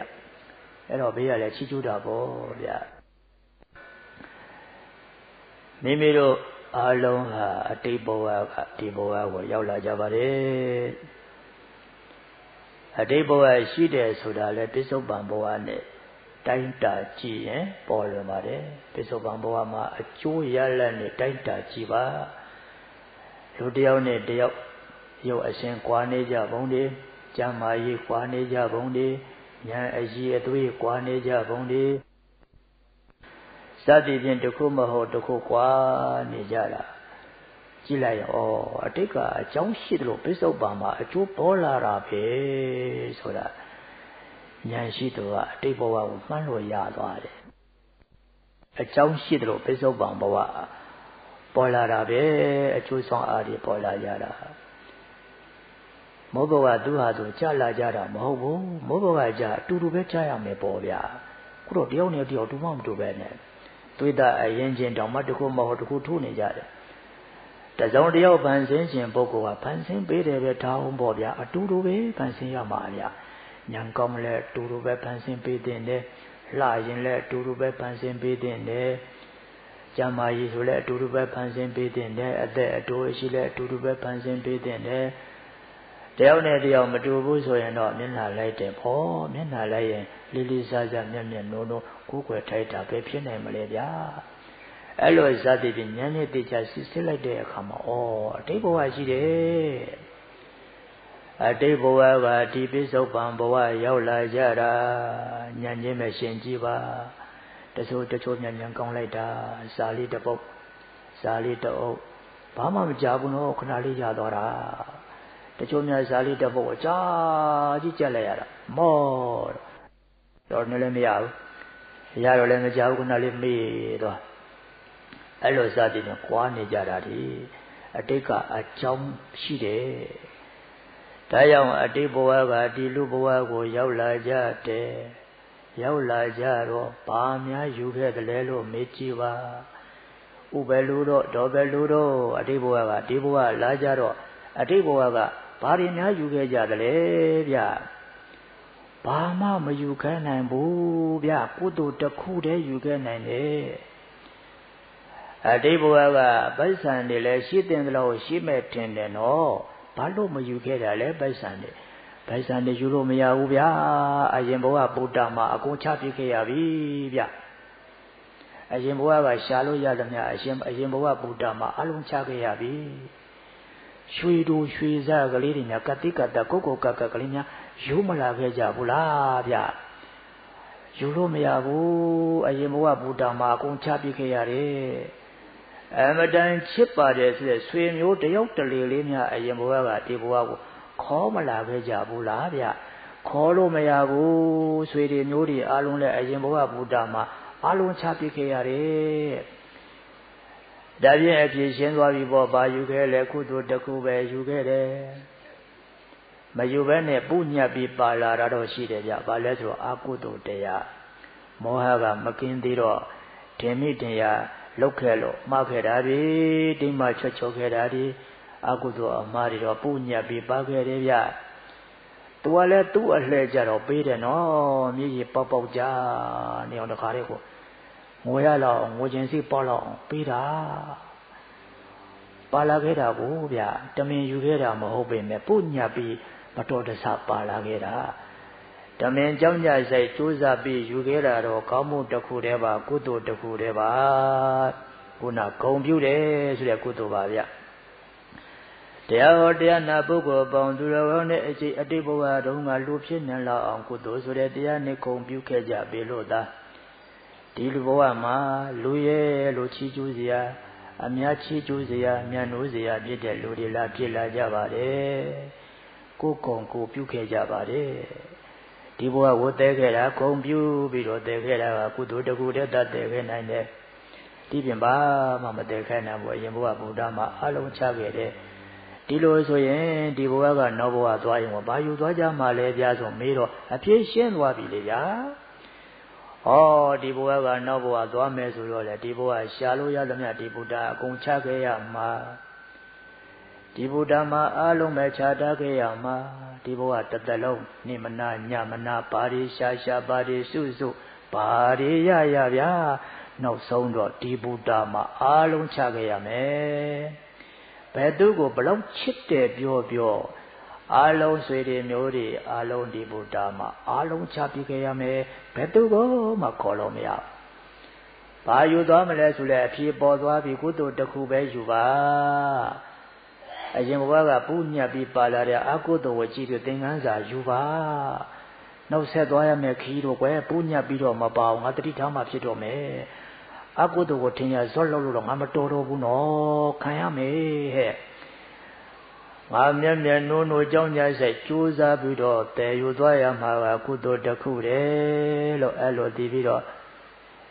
အဲ့တော့ဘေးကလည်းချီးကျူးတာပေါ့ဗျမိမိတို့အားလုံးဟာအတိတ်ဘဝကဒီဘဝကိုရောက်လာကြပါတယ်အတိတ်ဘဝရှိတယ်ဆိုတာလဲပစ္စုပန်ဘဝနဲ့တိုင်းတာကြည့်ရင်ပေါ်လွင်ပါတယ်ပစ္စုပန်ဘဝမှာအကျိုးရလတ်နဲ့တိုင်းတာကြည့်ပါလူတယောက်နဲ့တယောက်ရုပ်အရှင်ကွာနေကြဘုံတွေ ကျမ်းမာရေးကွာနေကြဘုံတွေဉာဏ်အကြီးအသွေးကွာနေကြဘုံတွေစသည်ဖြင့်တစ်ခုမဟုတ်တစ်ခုကွာနေကြတာကြည့်လိုက်ရောအတိတ်ကအကြောင်းရှိတယ်လို့ပိဿုပံမှာအကျိုးပေါ်လာတာပဲဆိုတာဉာဏ်ရှိသူကအတိတ်ဘဝကိုမှန်းလို့ရသွားတယ်အကြောင်းရှိတယ်လို့ပိဿုပံဘဝပေါ်လာတာပဲအကျိုးဆောင်အားတွေပေါ်လာကြတာ မောဘဝသူဟာသူကြာလာကြတာမဟုတ်ဘူးမောဘဝကြာအတူတူပဲကြာရမယ်ပေါ့ဗျာခုတော့တယောက်နဲ့တယောက်တူမှမတူပဲနဲ့သွေးသားအရင်ချင်းတောင်မှတခုမဟုတ်တခုထိုးနေကြတယ်တစုံတယောက်ဗန်ဆင်းခြင်းပုဂ္ဂိုလ်ကဗန်ဆင်းပေးတယ်ပဲထားအောင်ပေါ့ဗျာအတူတူပဲဗန်ဆင်းရမှာဗျာညံကောင်းလဲအတူတူပဲဗန်ဆင်းပေးတဲ့နဲ့လှရင်လည်းအတူတူပဲဗန်ဆင်းပေးတဲ့နဲ့ကျမ်းမာရေးဆိုလည်းအတူတူပဲဗန်ဆင်းပေးတဲ့နဲ့အသက်အတိုးရှိလည်းအတူတူပဲဗန်ဆင်းပေးတဲ့နဲ့တယော က်နဲ့တယောက်မတူဘူးဆိုရင်တော့မျက်နှာလိုက်တယ်ဖော်မျက်နှာလိုက်ရင်လေးလေးစားစားမျက်မျက်နှုံးနှုံးကိုယ်ွယ်ထိုက်တာပဲဖြစ်နိုင်မလဲဗျာအဲ့လိုဇာတိပြဉာဏ်နဲ့သိချစစ်စစ်လိုက်တဲ့အခါမှာဩအတိတ်ဘဝရှိတယ်အတိတ်ဘဝကဒီပိဿုပံဘဝရောက်လာကြတာဉာဏ်ချင်းပဲရှင်ကြည့်ပါတချို့တချို့ဉာဏ်ဉာဏ်ကောင်းလိုက်တာစာလေးတစ်ပုတ်စာလေးတစ်အုပ်ဘာမှမကြဘူးနော်ခဏလေးရသွားတာ တချို့များဇာလိတစ်ပုတ်အကြာကြီးကြက်လိုက်ရတာမောတော့လည်းလည်းမရဘူးရတော့လည်းမကြဘူးခုနလေးမေ့သွားအဲ့လိုစသည်နဲ့ကွာနေကြတာဒီအတိတ်ကအကြောင်းရှိတယ်ဒါကြောင့်အတိတ်ဘဝကဒီလူဘဝကို ရောက်လာကြတယ်ရောက်လာကြတော့ဘာများယူခဲ့တယ်လဲလို့မေးကြည့်ပါဥပဲလူတော့ဒေါ်ပဲလူတော့အတိတ်ဘဝကဒီဘဝလာကြတော့အတိတ်ဘဝက ဘာတွေများယူခဲ့ကြသလဲဗျဘာမှမယူခဲနိုင်ဘူးဗျကုသိုလ်တစ်ခုတည်းယူခဲ့နိုင်တယ်အတိတ်ဘဝကပိုက်ဆံတွေလည်းရှိတဲ့လို့ရှိမဲ့ထင်တယ်နော်ဘာလို့မယူခဲ့တာလဲပိုက်ဆံတွေပိုက်ဆံတွေယူလို့မရဘူးဗျာအရင်ဘဝဗုဒ္ဓမှာအကုန်ချပြခဲ့ရပြီဗျအရင်ဘဝကရှာလို့ရသမျှအရှင်အရင်ဘဝဗုဒ္ဓမှာအလုံးချခဲ့ရပြီ ရွှေတို့ရွှေစားကလေးတွေများကတိကတကိုကိုကကကလေးများယူမလာခဲ့ကြဘူးလားဗျယူလို့မရဘူးအရင်ဘဝဘူတာမှာအကုန်ချပြခဲ့ရတယ်အမတန်ချစ်ပါတယ်ဆိုတဲ့ဆွေမျိုးတယောက်တလေလေးများအရင်ဘဝကဒီဘဝကိုခေါ်မလာခဲ့ကြဘူးလားဗျခေါ်လို့မရဘူးဆွေတွေမျိုးတွေအားလုံးလည်းအရင်ဘဝဘူတာမှာအားလုံးချပြခဲ့ရတယ် ဒါဖြင့်အဖြစ်ရှင်းသွားပြီပေါ့ဘာယူခဲ့လဲကုသိုလ်တစ်ခုပဲယူခဲ့တယ်မယူဘဲနဲ့ပုညတ်ပြီးပါလာတာတော့ရှိတယ်ဗျဘာလဲဆိုတော့အကုသိုလ်တရားမောဟကမကင်းသေးတော့ဓင်မိတင်ရလုတ်ခဲ့လို့မှားခဲ့တာဒီတိမချွတ်ချောခဲ့တာဒီအကုသိုလ်အမှားတွေတော့ပုညတ်ပြီးပါခဲ့တယ်ဗျသူကလည်းသူ့အလှဲ့ကြတော့ပေးတယ်နော်မြေကြီးပေါက်ပေါက်ကြနေအောင်တခါလေးကို ငိုရလောက်ငိုခြင်းစိပေါ့လောက်ပေးတာပါလာခဲ့တာကိုဗျတမင်ယူခဲ့တာမဟုတ်ပေမဲ့ပုညတ်ပြီးမတော်တဆပါလာခဲ့တာတမင်ကြောင့်ကြစိတ်ကြိုးစားပြီးယူခဲ့တာတော့ကောင်းမှုတစ်ခုတည်းပါကုသိုလ်တစ်ခုတည်းပါခုနဂုံပြုတယ်ဆိုတဲ့ကုသိုလ်ပါဗျတရားဟောတရားနာပုဂ္ဂိုလ်ပေါင်းသူတော်ကောင်းတဲ့အကျိအတိတ်ဘဝတုန်းကလူဖြစ်နေလောက်အောင်ကုသိုလ်ဆိုတဲ့တရားနဲ့ဂုံပြုခဲ့ကြပြီလို့သာ ဒီလူဘဝမှာလူရဲ့လူချီးကျူးစရာအများချီးကျူးစရာမြတ်နိုးစရာပြည့်တဲ့လူတွေလာပြည့်လာကြပါတယ်ကိုကုံကိုပြုခဲ့ကြပါတယ်ဒီဘဝဝတ်သေးခဲ့တာဂုံပြုပြီးတော့တည်ခဲ့တာကကုသိုလ်တကူတည်းတတ်တည်ခဲ့နိုင်တယ်ဒီပြင်ဘာမှမတည်ခဲ့နိုင်ဘူးအရင်ဘဝဗုဒ္ဓမှာအလုံးချခဲ့တယ်ဒီလိုဆိုရင်ဒီဘဝကနောက်ဘဝသွားရင်ဘာယူသွားကြမှာလဲပြဆိုမေးတော့အပြည့်ရှင်းသွားပြီလေဗျာ ဩဒီဘဝကနောက်ဘဝသွားမယ်ဆိုတော့လေဒီဘဝရှာလို့ရသမျှဒီဗုဒ္ဓအကုန်ချခဲ့ရမှာဒီဗုဒ္ဓမှာအလုံးပဲခြားတတ်ခဲ့ရမှာဒီဘဝတစ်သက်လုံးနေမနာညမနာပါရီရှာရှာပါရီစုစုပါရီရရဗျာနောက်ဆုံးတော့ဒီဗုဒ္ဓမှာအလုံးချခဲ့ရမယ်ဘယ်သူကိုဘလောက်ချစ်တယ်ပြောပြော အာလုံးဆွေတွေမျိုးတွေအာလုံးဒီဗုဒ္ဓမှာအာလုံးချပြခဲ့ရမယ်ဘယ်သူကိုမှခေါ်လို့မရဘာယူသွားမလဲဆိုလဲအဖြေပေါ်သွားပြီကုသိုလ်တစ်ခုပဲယူပါအရင်ဘဝကပူညတ်ပြီးပါလာတဲ့အကုသိုလ်ဝကြည့်ပြီးသင်္ကန်းစာယူပါနောက်ဆက်သွားရမယ်ခီးတို့ကွယ်ပူညတ်ပြီးတော့မပါအောင်ငါတတိထားမှဖြစ်တော့မယ်အကုသိုလ်ကိုထင်ရဇော့လောက်လို့တော့ငါမတော်တော့ဘူးနော်ခံရမယ်ဟဲ့ ငါမျက်မျက်နိုးနိုးကြောင်းကြဆိုင်ကြိုးစားပြီးတော့တည်ယူသွားရမှာကကုသိုလ်တစ်ခုတည်းလို့အဲ့လိုသိပြီးတော့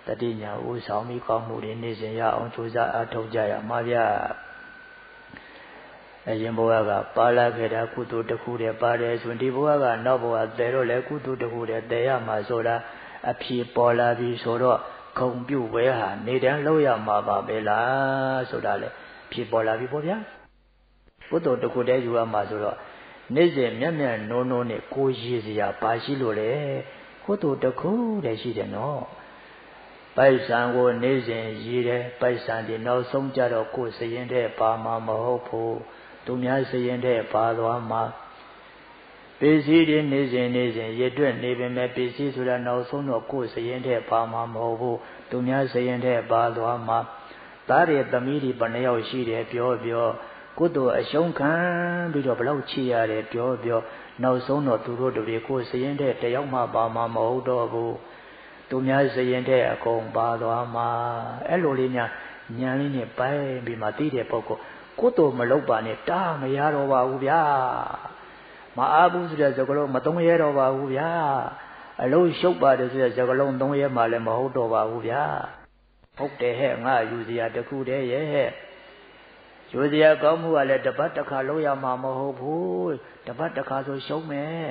တတိညာဥဆောင်ပြီးကောင်းမှုတွေနေစဉ်ရအောင်ကြိုးစားအထောက်ကြရမှာဗျာအရင်ဘဝကပါလာခဲ့တာကုသိုလ်တစ်ခုတည်းပါတယ်ဆိုရင်ဒီဘဝကနောက်ဘဝတည်တော့လေကုသိုလ်တစ်ခုတည်းတည်ရမှာဆိုတာအဖြေပေါ်လာပြီဆိုတော့ခုံပြုတ်ဝဲဟာနေတန်းလောက်ရမှာပါပဲလားဆိုတာလေဖြေပေါ်လာပြီပေါ့ဗျာ ကုသိုလ်တစ်ခုတည်းယူရမှာဆိုတော့နေ့စဉ်မျက်မျက်နိုးနိုးနဲ့ကိုရည်စရာပါရှိလို့လေကုသိုလ်တစ်ခုတည်းရှိတယ်နော်ပိုက်ဆံကိုနေ့စဉ်ရည်တယ်ပိုက်ဆံဒီနောက်ဆုံးကြတော့ကိုယ်စရင်တဲ့ပါမှာမဟုတ်ဘူးသူများစရင်တဲ့ပါသွားမှာပစ္စည်းတွေနေစဉ်နေစဉ်ရတွက်နေပေမဲ့ပစ္စည်းဆိုတာနောက်ဆုံးတော့ကိုယ်စရင်တဲ့ပါမှာမဟုတ်ဘူးသူများစရင်တဲ့ပါသွားမှာသားရဲ့သမီးတွေဘယ်နှယောက်ရှိတယ်ပြောပြော ကိုယ်တို့အရှုံးခံပြီးတော့ဘလောက်ချီရတယ်ပြောပြောနောက်ဆုံးတော့သူတို့တွေကိုစရင်တဲ့တယောက်မှပါမှာမဟုတ်တော့ဘူးသူများစရင်တဲ့အကုန်ပါသွားမှာအဲ့လိုလေးများညံလေးနဲ့ပိုင်ပြီးမှသိတဲ့ပုဂ္ဂိုလ်ကိုယ်တော်မလုပ်ပါနဲ့တားမရတော့ပါဘူးဗျာမအားဘူးဆိုတဲ့စကားလုံးမသုံးရတော့ပါဘူးဗျာအလုံးရှုပ်ပါတယ်ဆိုတဲ့စကားလုံးသုံးရမှလည်းမဟုတ်တော့ပါဘူးဗျာဟုတ်တယ်ဟဲ့ငါယူစရာတခုတည်းရဲ့ ဟဲ့ယူစရာကောင်းမှုကလည်းတပတ်တစ်ခါလုံးရမှာမဟုတ်ဘူးတပတ်တစ်ခါဆိုရှုံးမယ်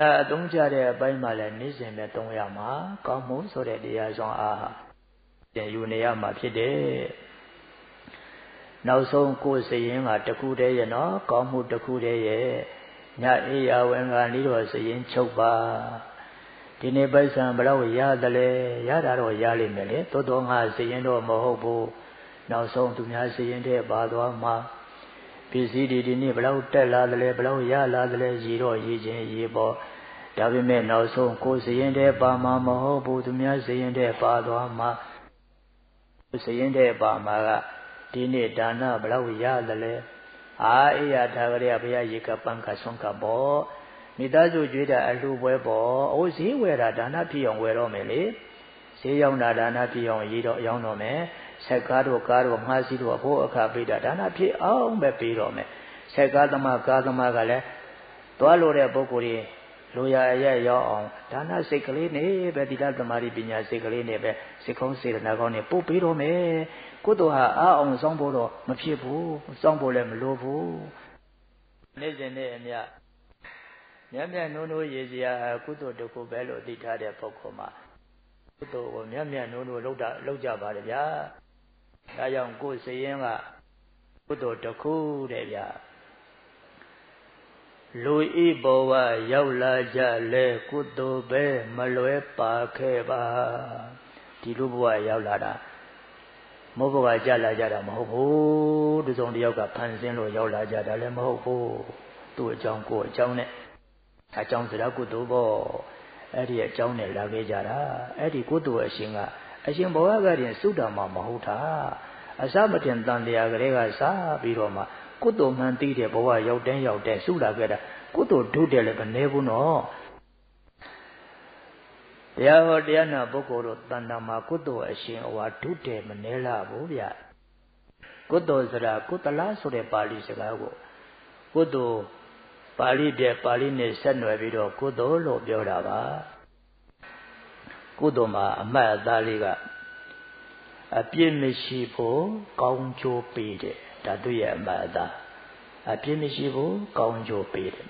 အဲအသုံးချတဲ့အပိုင်းမှာလည်းနေ့စဉ်ပဲသုံးရမှာကောင်းမှုဆိုတဲ့တရားဆောင်အားဟာပြန်ယူနေရမှာဖြစ်တယ်နောက်ဆုံးကိုယ်စရင်ကတခုတည်းရဲ့နော်ကောင်းမှုတခုတည်းရဲ့ညအေးရဝင်ကလေးတော့စရင်ချုပ်ပါဒီနေ့ပိုက်ဆံဘလောက်ရတယ်လဲရတာတော့ရလိမ့်မယ်လေတိုးတော်ငါစရင်တော့မဟုတ်ဘူး နောက်ဆုံးသူများစရင်တဲ့ပါသွားမှာပစ္စည်းတွေဒီနေ့ဘလောက်တက်လာတယ်လဲဘလောက်ရလာတယ်လဲရည်တော့ရည်ချင်းရည်ပေါ့ဒါပေမဲ့နောက်ဆုံးကိုယ်စရင်တဲ့ပါမှာမဟုတ်ဘူးသူများစရင်တဲ့ပါသွားမှာစရင်တဲ့ပါမှာကဒီနေ့ဒါနဘလောက်ရသလဲအာအိယာထာကရေဘုရားရေကပန်းကဆုံးကပေါ့မိသားစုကြွေးတာအလှပွဲပေါ့အိုးဈေးဝယ်တာဒါနဖြစ်အောင်ဝယ်တော့မယ်လေဈေးရောက်တာဒါနဖြစ်အောင်ရေးတော့ရောင်းတော့မယ် ဆက်ကားတို့ကားတို့ငှားစီးတို့အဖို့အခါပေးတာဒါနဖြစ်အောင်ပဲပေးတော့မယ်ဆက်ကားသမားကားသမားကလည်းသွားလို့တဲ့ပုဂ္ဂိုလ်ကြီးလိုရရရောက်အောင်ဒါနစိတ်ကလေးနဲ့ပဲတိလသမารိပညာစိတ်ကလေးနဲ့ပဲစိတ်ကောင်းစေတနာကောင်းနဲ့ပို့ပေးတော့မယ်ကိုယ်တော်ဟာအားအောင်စောင်းဖို့တော့မဖြစ်ဘူးစောင်းဖို့လည်းမလိုဘူးနေ့စဉ်နဲ့အမျှမြတ်မြတ်နိုးနိုးရည်စရာကုသိုလ်တစ်ခုပဲလို့သိထားတဲ့ပုဂ္ဂိုလ်မှာကုသိုလ်ကိုမြတ်မြတ်နိုးနိုးလုပ်တာလုပ်ကြပါလေဗျာ ဒါကြောင့်ကိုယ်စရင်ကကုသိုလ်တစ်ခုတဲ့ဗျာလူဤဘဝရောက်လာကြလဲကုသိုလ်ပဲမလွဲပါခဲ့ပါဒီလူဘဝရောက်လာတာမောဘဝကြလာကြတာမဟုတ်ဘူးတစုံတယောက်ကဖန်ဆင်းလို့ရောက်လာကြတာလည်းမဟုတ်ဘူးသူ့အကြောင်းကိုအကြောင်းနဲ့အကြောင်းစရာကုသိုလ်ပေါ့အဲ့ဒီအကြောင်းနဲ့လာခဲ့ကြတာအဲ့ဒီကုသိုလ်အရှင်က အရှင်ဘဝကတည်းကစုတာမှမဟုတ်တာအစမတင်တန်တရားကလေးကစပြီးတော့မှကုသိုလ်မှန်သိတဲ့ဘဝရောက်တဲ့ရောက်တဲ့စုလာခဲ့တာကုသိုလ်ဒုတယ်လည်းမနေဘူးနော်တရားဟောတရားနာပုဂ္ဂိုလ်တို့တဏ္ဍာမှာကုသိုလ်အရှင်အဝါဒုတယ်မနေလာဘူးဗျကုသိုလ်ဆိုတာကုသလဆိုတဲ့ပါဠိစကားကိုကုသိုလ်ပါဠိတဲ့ပါဠိနဲ့ဆက်နွယ်ပြီးတော့ကုသိုလ်လို့ပြောတာပါ ကုသိုလ်မှာအမှတ်အသားလေးကအပြစ်မရှိဖို့ကောင်းကျိုးပေးတယ်ဒါသူရဲ့အမှတ်အသားအပြစ်မရှိဖို့ကောင်းကျိုးပေးတယ်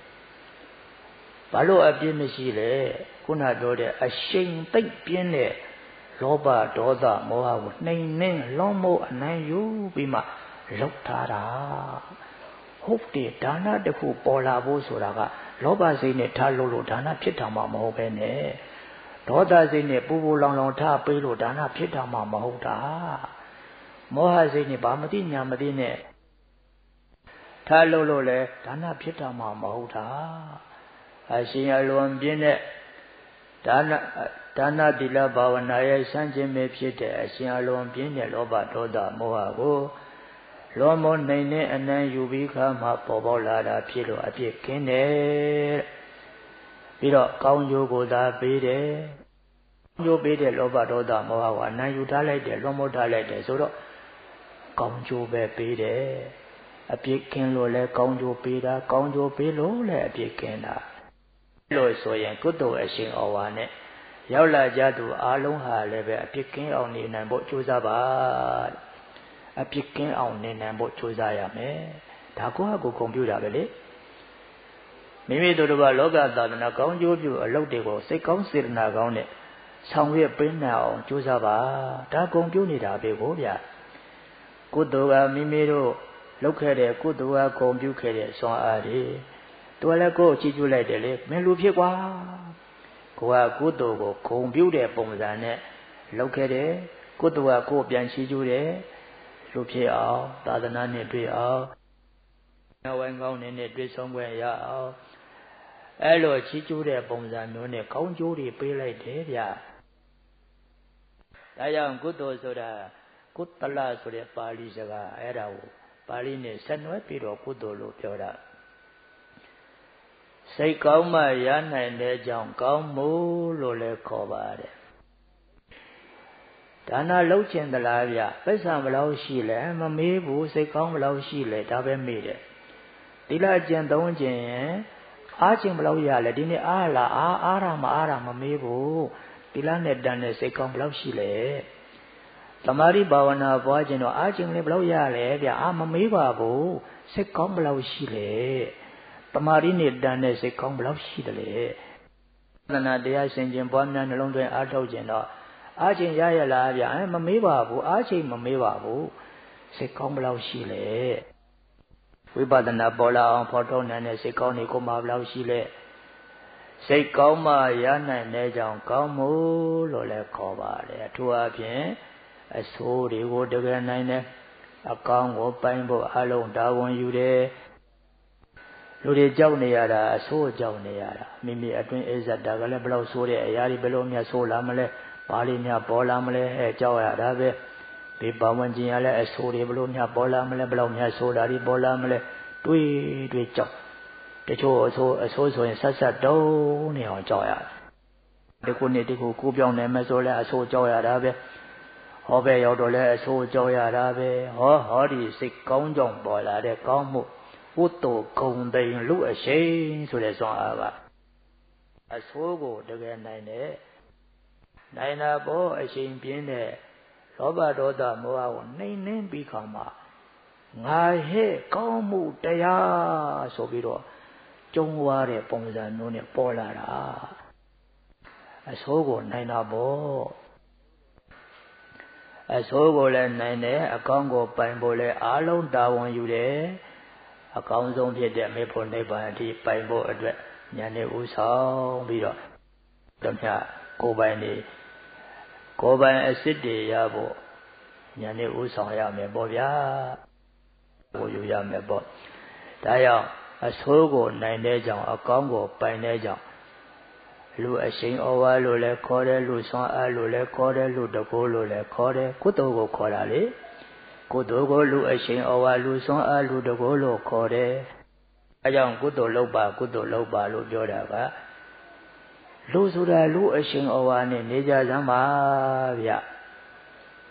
ဘာလို့အပြစ်မရှိလဲခုနပြောတဲ့အရှိန်သိပ်ပြင်းတဲ့လောဘဒေါသမောဟကိုနှိမ်နှင်းလွန်မို့အနိုင်ယူပြီးမှလောက်ထားတာဟုတ်တယ်ဒါနတခုပေါ်လာဖို့ဆိုတာကလောဘစိတ်နဲ့ထားလို့လို့ဒါနဖြစ်တာမှမဟုတ်ပဲနဲ့ ဒေါသစိတ်နဲ့ပူပူလောင်လောင်ထားပေးလို့ဒါနဖြစ်တာမှမဟုတ်တာမောဟစိတ်နဲ့ဘာမသိညာမသိနဲ့ထားလို့လို့လဲဒါနဖြစ်တာမှမဟုတ်တာအရှင်အလွန်ပြင်းတဲ့ဒါနဒါနတိလဘာဝနာရဲ့စံကျင်ပဲဖြစ်တဲ့အရှင်အလွန်ပြင်းတဲ့လောဘဒေါသမောဟကိုလွန်မောနိုင်တဲ့အနံယူပြီးခါမှပေါ်ပေါက်လာတာဖြစ်လို့အပြစ်ကင်းတယ် ပြီးတော့ကောင်းကျိုးကိုသာပေးတယ်ကျိုးပေးတဲ့လောဘဒေါသမောဟကအနံယူထားလိုက်တယ်လွန်မောထားလိုက်တယ်ဆိုတော့ကောင်းကျိုးပဲပေးတယ်အပြစ်ကင်းလို့လဲကောင်းကျိုးပေးတာကောင်းကျိုးပေးလို့လဲအပြစ်ကင်းတာလို့ဆိုရင်ကုသိုလ်အရှင်ဩဝါနဲ့ရောက်လာကြသူအားလုံးဟာလည်းပဲအပြစ်ကင်းအောင်နေနိုင်ဖို့ကြိုးစားပါအပြစ်ကင်းအောင်နေနိုင်ဖို့ကြိုးစားရမယ်ဒါကိုယ့်ဟာကိုယ်ကွန်ပျူတာပဲလေ မိမိတို့ကလောကသာသနာကောင်းကျိုးပြုအလုပ်တွေကိုစိတ်ကောင်းစေတနာကောင်းနဲ့ဆောင်ရွက်ပေးနိုင်အောင်ကြိုးစားပါဒါကွန်ပျူနေတာပဲကိုဗျာကုသိုလ်ကမိမိတို့လုပ်ခဲ့တဲ့ကုသိုလ်ကကွန်ပျူခဲ့တဲ့စွမ်းအားတွေသူကလည်းကိုယ်ကြည့်ကြည့်လိုက်တယ်လေမင်းလူဖြစ်ကွာကိုကကုသိုလ်ကိုဂုံပြုတဲ့ပုံစံနဲ့လုပ်ခဲ့တယ်ကုသိုလ်ကကိုယ်ပြန်ရှိကျူးတယ်လူဖြစ်အောင်သာသနာနဲ့တွေ့အောင်နဝိုင်းကောင်းနဲ့တွေ့ဆုံးခွင့်ရအောင် အဲ့လိုချီးကျူးတဲ့ပုံစံမျိုးနဲ့ကောင်းကျိုးတွေပေးလိုက်တယ်ဗျဒါကြောင့်ကုသိုလ်ဆိုတာကုတလဆိုတဲ့ပါဠိစကားအဲ့ဒါကိုပါဠိနဲ့ဆက်နွယ်ပြီးတော့ကုသိုလ်လို့ပြောတာစိတ်ကောင်းမှရနိုင်တဲ့ကြောင့်ကောင်းမှုလို့လည်းခေါ်ပါတယ်ဒါနလှုပ်ခြင်းသလားဗျပစ္ဆံဘလောက်ရှိလဲမမေးဘူးစိတ်ကောင်းဘလောက်ရှိလဲဒါပဲမေးတယ်သီလကျင့်သုံးခြင်းရင် အားခြင်းဘလောက်ရလဲဒီနေ့အားလားအားအားရမအားရမမေးဘူးသီလနဲ့တန်တဲ့စိတ်ကောင်းဘလောက်ရှိလဲသမာဓိဘာဝနာပွားခြင်းတော့အားခြင်းလေးဘလောက်ရလဲဗျအာမမေးပါဘူးစိတ်ကောင်းဘလောက်ရှိလဲတမာရီနဲ့တန်တဲ့စိတ်ကောင်းဘယ်လောက်ရှိတယ်လဲသနာတရားဆင်ခြင်ပွားများနှလုံးသွင်းအားထုတ်ခြင်းတော့အားချင်းရရလားဗျအဲမမေးပါဘူးအားချင်းမမေးပါဘူးစိတ်ကောင်းဘယ်လောက်ရှိလဲ ဝိပဿနာပေါ်လာအောင်ဖော်ထုတ်နိုင်တဲ့စိတ်ကောင်းတွေကိုမှဘယ်လောက်ရှိလဲစိတ်ကောင်းမှရနိုင်တဲ့ကြောင့်ကောင်းမှုလို့လည်းခေါ်ပါတယ်အထူးအဖြင့်အဆိုးတွေကိုတကယ်နိုင်တဲ့အကောင်းကိုပိုင်ဖို့အလုံးတာဝန်ယူတယ်လူတွေကြောက်နေရတာအဆိုးကြောက်နေရတာမိမိအတွင်းအိဇတ်တာကလည်းဘလို့ဆိုးတဲ့အရာတွေဘလို့များဆိုးလာမလဲဘာလေးများပေါ်လာမလဲဟဲ့ကြောက်ရတာပဲ ဒီပဝန်းကျင်ရလဲအဆိုးတွေဘလို့များပေါ်လာမလဲဘလို့များဆိုးတာတွေပေါ်လာမလဲတွေးတွေးကြောက်တချို့အဆိုးအဆိုးဆိုရင်ဆက်ဆက်တုံးနေအောင်ကြောက်ရတယ်ဒီခုနေ့ဒီခုကိုပြောင်းနေမယ်ဆိုလဲအဆိုးကြောက်ရတာပဲဟောပဲရောက်တော့လဲအဆိုးကြောက်ရတာပဲဟောဟောဒီစိတ်ကောင်းကြောင်ပေါ်လာတဲ့ကောင်းမှုဝတ္တဂုံတိန်လူအရှိန်ဆိုတဲ့စွမ်းအားကအဆိုးကိုတကယ်နိုင်တဲ့နိုင်တာပေါ်အရှိန်ပြင်းတဲ့ လောဘဒေါသမောဟကိုနှိမ်နှင်းပြီးခါမှာငါဟဲ့ကောင်းမှုတရားဆိုပြီးတော့ကြုံွားတဲ့ပုံစံမျိုးနဲ့ပေါ်လာတာအဆိုးကိုနိုင်တာပေါ့အဆိုးကိုလည်းနိုင်တယ်အကောင်းကိုပိုင်ဖို့လည်းအားလုံးတာဝန်ယူတယ်အကောင်းဆုံးဖြစ်တဲ့မေဖို့နိဗ္ဗာန်အထိပိုင်ဖို့အတွက်ဉာဏ်နဲ့ဥဆောင်ပြီးတော့တမကိုယ်ပိုင်နေ ကိုယ်ပိုင်အစ်စ်တွေရဖို့ဉာဏ်နဲ့ဥဆောင်ရမယ်ပေါ့ဗျာဟိုယူရမယ်ပေါ့ဒါကြောင့်အဆိုးကိုနိုင်တဲ့ကြောင့်အကောင်းကိုပိုင်တဲ့ကြောင့်လူအရှိန်ဩဝါလို့လည်းခေါ်တယ်လူဆွမ်းအားလို့လည်းခေါ်တယ်လူတကိုးလို့လည်းခေါ်တယ်ကုသိုလ်ကိုခေါ်တာလေကုသိုလ်ကိုလူအရှင်ဩဝါလူဆွမ်းအားလူတကိုးလို့ခေါ်တယ်အဲကြောင့်ကုသိုလ်လုပ်ပါကုသိုလ်လုပ်ပါလို့ပြောတာက လူဆိုတာလူအရှင်ဩဝါနဲ့နေကြစမ်းပါဗျ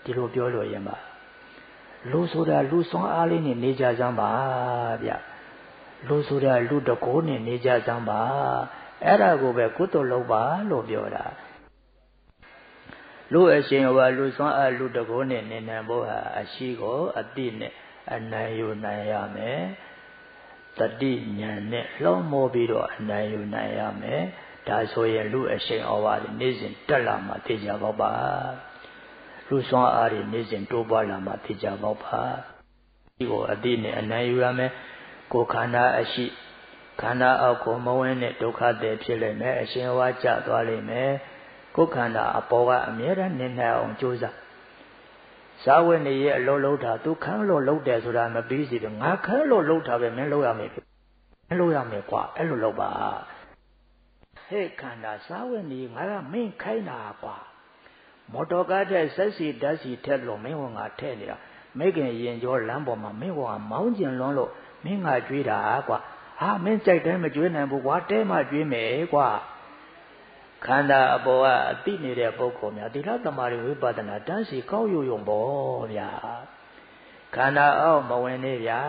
ဒီလိုပြောလို့ရင်ပါလူဆိုတာလူဆွမ်းအားလေးနဲ့နေကြစမ်းပါဗျလူဆိုတာလူတကိုးနဲ့နေကြစမ်းပါအဲ့ဒါကိုပဲကုသိုလ်လုပ်ပါလို့ပြောတာလူအရှင်ဟောလူစွမ်းအလူတကိုးနဲ့နေနိုင်ဖို့ဟာအရှိကိုအတိနဲ့အနိုင်ယူနိုင်ရမယ်တတိညာနဲ့လောမောပြီးတော့အနိုင်ယူနိုင်ရမယ် ဒါဆိုရင်လူအရှင်ဩဝါဒနေ့စဉ်တက်လာမှသိကြပါပါလူစွမ်းအားတွေနေ့စဉ်တိုးပွားလာမှသိကြပါပါဒီကိုအတိနဲ့အနိုင်ယူရမယ်ကိုခန္ဓာအရှိခန္ဓာအောက်ကိုမဝင်တဲ့ဒုက္ခတွေဖြစ်လိမ့်မယ်အရှင်ဝါကြသွားလိမ့်မယ်ကိုယ်ခန္ဓာအပေါ်ကအမြဲတမ်းနေနိုင်အောင်ကြိုးစားဇာဝိနေရဲ့အလုံးလုံးတာသူခန်းလို့လုံးတယ်ဆိုတာမပြီးစီပဲငါခန်းလို့လုံးတာပဲမင်းလုံးရမယ်မင်းလုံးရမယ်ကွာအဲ့လိုလုပ်ပါ ဟဲ့ခန္ဓာဇာဝိနေငါကမင်းခိုင်းတာကွာမော်တော်ကားတဲ့ဆက်စီဓာတ်စီထက်လို့မင်းဟောငါထဲ့နေတာမိခင်ရင်ကျော်လမ်းပေါ်မှာမင်းကမောင်းကျင်လွန်းလို့မင်းကကြွေးတာကွာဟာမင်းကြိုက်တယ်မကြွေးနိုင်ဘူးကွာတဲမှကြွေးမယ်ကွာခန္ဓာအပေါ်ကအတိနေတဲ့ပုဂ္ဂိုလ်များသီလသမာဓိဝိပဿနာတန်းစီကောက်ယူယုံပေါ့ဗျာခန္ဓာအောက်မဝင်နေဗျာ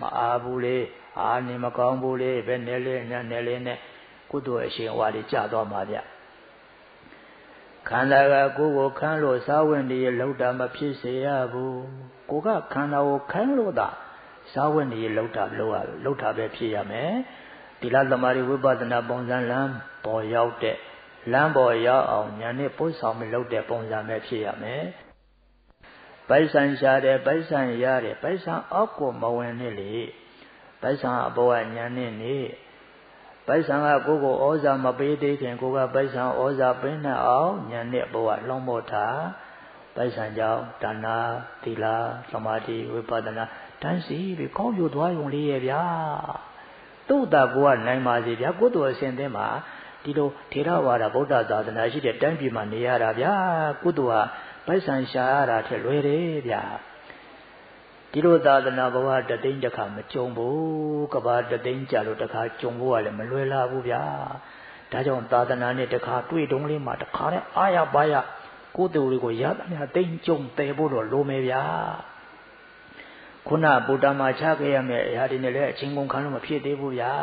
မအားဘူးလေအာနေမကောင်းဘူးလေဘယ်နဲ့လဲညနေလေးနဲ့ ကုသိုလ်အရှင်ဝါဒီကြသွားမှာဗျခန္ဓာကကိုယ်ကိုခန်းလို့စာဝင်နေလောက်တာမဖြစ်စေရဘူးကိုကခန္ဓာကိုခန်းလို့သာစာဝင်နေလောက်တာလောက်ရလောက်တာပဲဖြစ်ရမယ်သီလသမာဓိဝိပဿနာပုံစံလမ်းပေါ်ရောက်တဲ့လမ်းပေါ်ရောက်အောင်ညာနဲ့ပို့ဆောင်မလုပ်တဲ့ပုံစံပဲဖြစ်ရမယ်ပိုက်ဆံရှာတယ်ပိုက်ဆံရတယ်ပိုက်ဆံအောက်ကိုမဝင်နဲ့လေပိုက်ဆံအပေါ်ကညာနဲ့နေ ပိုက်ဆံကကိုကိုဩဇာမပေးသေးခင်ကိုကပိုက်ဆံဩဇာပေးနေအောင်ညာနဲ့ဘဝလှောင်းမော့တာပိုက်ဆံကြောင့်ဒါနာသီလသမာဓိဝိပဿနာတန်းစီပြီးကောင်းပြသွားရုံလေးရဲ့ဗျာသူ့တာကိုကနိုင်ပါစေဗျာကိုယ်တော်အစဉ်သင်းမှာဒီလိုထေရဝါဒဗုဒ္ဓသာသနာရှိတဲ့တိုင်းပြည်မှာနေရတာဗျာကုသိုလ်ဟာပိုက်ဆံရှာရတာထက်လွယ်တယ်ဗျာ ဒီလိုသာသနာဘဝတသိန်းတစ်ခါမကြုံဘူးကဘာတသိန်းကြာလို့တစ်ခါကြုံဖို့ကလည်းမလွယ်လာဘူးဗျာဒါကြောင့်သာသနာနဲ့တစ်ခါတွေ့တုံးလေးမှာတစ်ခါနဲ့အာရပါရကိုယ်တူတွေကိုရသမျှသိမ့်ကြုံတည်ဖို့တော့လိုမယ်ဗျာခုနဗုဒ္ဓမှာချခဲ့ရမယ်အရာတွေနဲ့လည်းအချင်းကုန်ခံလို့မဖြစ်သေးဘူးဗျာ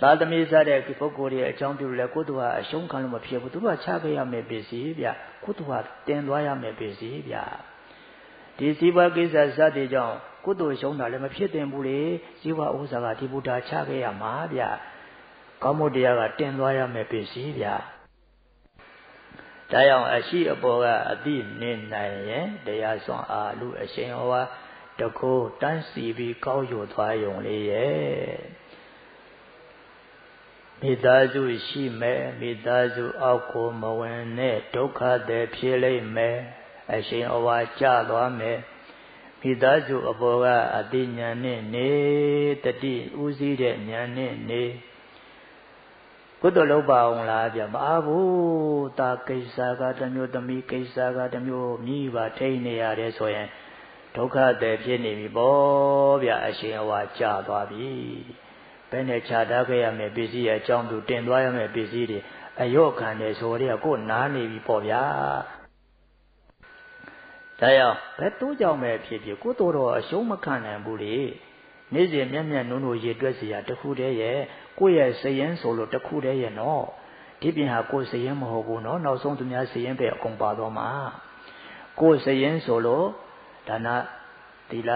သာသမီစားတဲ့ပုဂ္ဂိုလ်တွေအကြောင်းပြုလို့လည်းကိုယ်တူဟာအရှုံးခံလို့မဖြစ်ဘူးသူကချခဲ့ရမယ်ပစ္စည်းဗျကိုယ်တူဟာတင်သွားရမယ်ပစ္စည်းဗျ ဒီစီးပွားကိစ္စစတဲ့ကြောင့်ကုသိုလ်ရှုံးတာလည်းမဖြစ်သင့်ဘူးလေဇီဝဥစ္စာကဒီဘုဒ္ဓချခဲ့ရမှာဗျကောင်းမှုတရားကတင်သွားရမယ်ပစ္စည်းဗျဒါကြောင့်အရှိအပေါ်ကအတိနေနိုင်ရင်တရားစွမ်းအားလူအရှင်ဟောတကိုးတန်းစီပြီးကောက်ယူသွားယုံလေးရဲ့မိသားစုရှိမယ်မိသားစုအောက်ကိုမဝင်နဲ့ဒုက္ခတွေဖြစ်လိမ့်မယ် အရှင်အဝါကြသွားမယ်မိသားစုအပေါ်ကအတိညာနဲ့နေတတိဥစည်းတဲ့ညာနဲ့နေကုသိုလ်လုပ်ပါအောင်လားဗျမအားဘူးတာကိစ္စကတမျိုးသမီးကိစ္စကတမျိုးမိပါထိန်နေရတယ်ဆိုရင်ဒုက္ခတွေဖြစ်နေပြီပေါ့ဗျအရှင်အဝါကြသွားပြီဘယ်နဲ့ခြားထားခဲ့ရမယ်ပစ္စည်းရဲ့အကြောင်းသူတင်သွားရမယ်ပစ္စည်းတွေအယော့ခံတယ်ဆိုတော့ကိုနားနေပြီပေါ့ဗျာ ဒါကြောင့်ဘယ်တိုးကြောင့်ပဲဖြစ်ဖြစ်ကိုယ်တော်တော်အရှုံးမခံနိုင်ဘူးလေနေ့စဉ်မျက်မျက်နှုံးတို့ရေတွက်စရာတခုတည်းရဲ့ကိုယ့်ရဲ့စရင်ဆိုလို့တခုတည်းရဲ့နော်ဒီပြင်ဟာကိုယ်စရင်မဟုတ်ဘူးနော်နောက်ဆုံးသူများစရင်ပဲအကုန်ပါတော့မှာကိုယ်စရင်ဆိုလို့ဒါနသီလ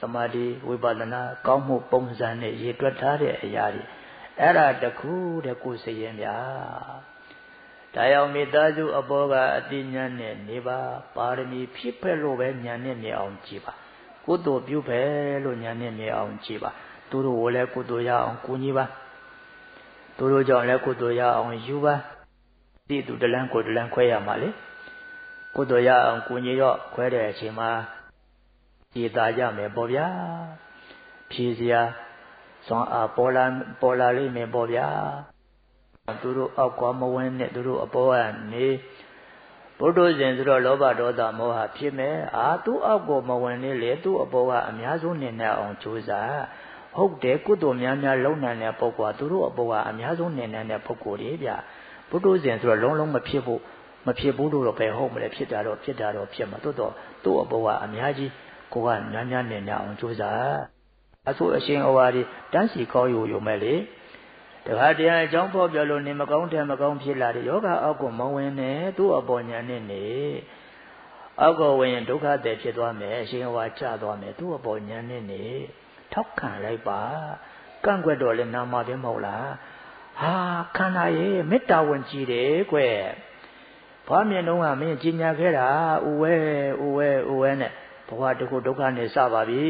သမာဓိဝိပဿနာကောင်းမှုပုံစံနဲ့ရေတွက်ထားတဲ့အရာတွေအဲ့ဒါတခုတည်းကိုယ်စရင်ဗျာ ဒါကြောင့်မိသားစုအပေါ်ကအတိညာနဲ့နေပါပါရမီဖြစ်ဖက်လို့ပဲညာနဲ့မြင်အောင်ကြည်ပါကုသိုလ်ပြုဖက်လို့ညာနဲ့မြင်အောင်ကြည်ပါသူတို့ကိုလည်းကုသိုလ်ရအောင်ကူညီပါသူတို့ကြောင့်လည်းကုသိုလ်ရအောင်ယူပါဒီသူတလန်းကိုတလန်းခွဲရမှာလေကုသိုလ်ရအောင်ကူညီတော့ခွဲတဲ့အချိန်မှာကြည်သာကြမယ်ပေါ့ဗျာဖြည်စရာစွမ်းအားပေါ်လာပေါ်လာလိမ့်မယ်ပေါ့ဗျာ သူတို့အောက်ကမဝင်နဲ့သူတို့အပေါ်ကနေဘုဒ္ဓဇင်ဆိုတော့လောဘဒေါသမောဟဖြစ်မယ်အာသူ့အောက်ကိုမဝင်နေလေသူ့အပေါ်ကအများဆုံးနေနေအောင်ကြိုးစားဟုတ်တယ်ကုသိုလ်များများလုံနိုင်တဲ့ပုဂ္ဂိုလ်ကသူတို့အပေါ်ကအများဆုံးနေနိုင်တဲ့ပုဂ္ဂိုလ်တွေဗျဘုဒ္ဓဇင်ဆိုတော့လုံးလုံးမဖြစ်ဖို့မဖြစ်ဘူးလို့တော့ပဲဟုတ်မလဲဖြစ်တာတော့ဖြစ်တာတော့ဖြစ်မှာတိုးတော့သူ့အပေါ်ကအများကြီးကိုကများများနေနေအောင်ကြိုးစားအဆိုအရှင်အဝါဒီတန်းစီကောင်းယူယူမဲ့လေ တခါတည်းအကြောင်းဖော်ပြလို့နေမကောင်းတယ်မကောင်းဖြစ်လာတဲ့ယောဂအောက်ကိုမဝင်နဲ့သူ့အပေါ်ညာနဲ့နေအောက်ကိုဝင်ရင်ဒုက္ခတည်းဖြစ်သွားမယ်အရှင်ဟောချသွားမယ်သူ့အပေါ်ညာနဲ့နေထောက်ခံလိုက်ပါကန့်ကွက်တော့လဲနာမပဲမဟုတ်လားဟာခန္ဓာရဲ့မေတ္တာဝင်ကြည်တယ်ကွဘာမြင်တော့ကမင်းကြီးညာခဲ့တာဥဝဲဥဝဲဥဝဲနဲ့ဘဝတခုဒုက္ခနဲ့စပါပြီ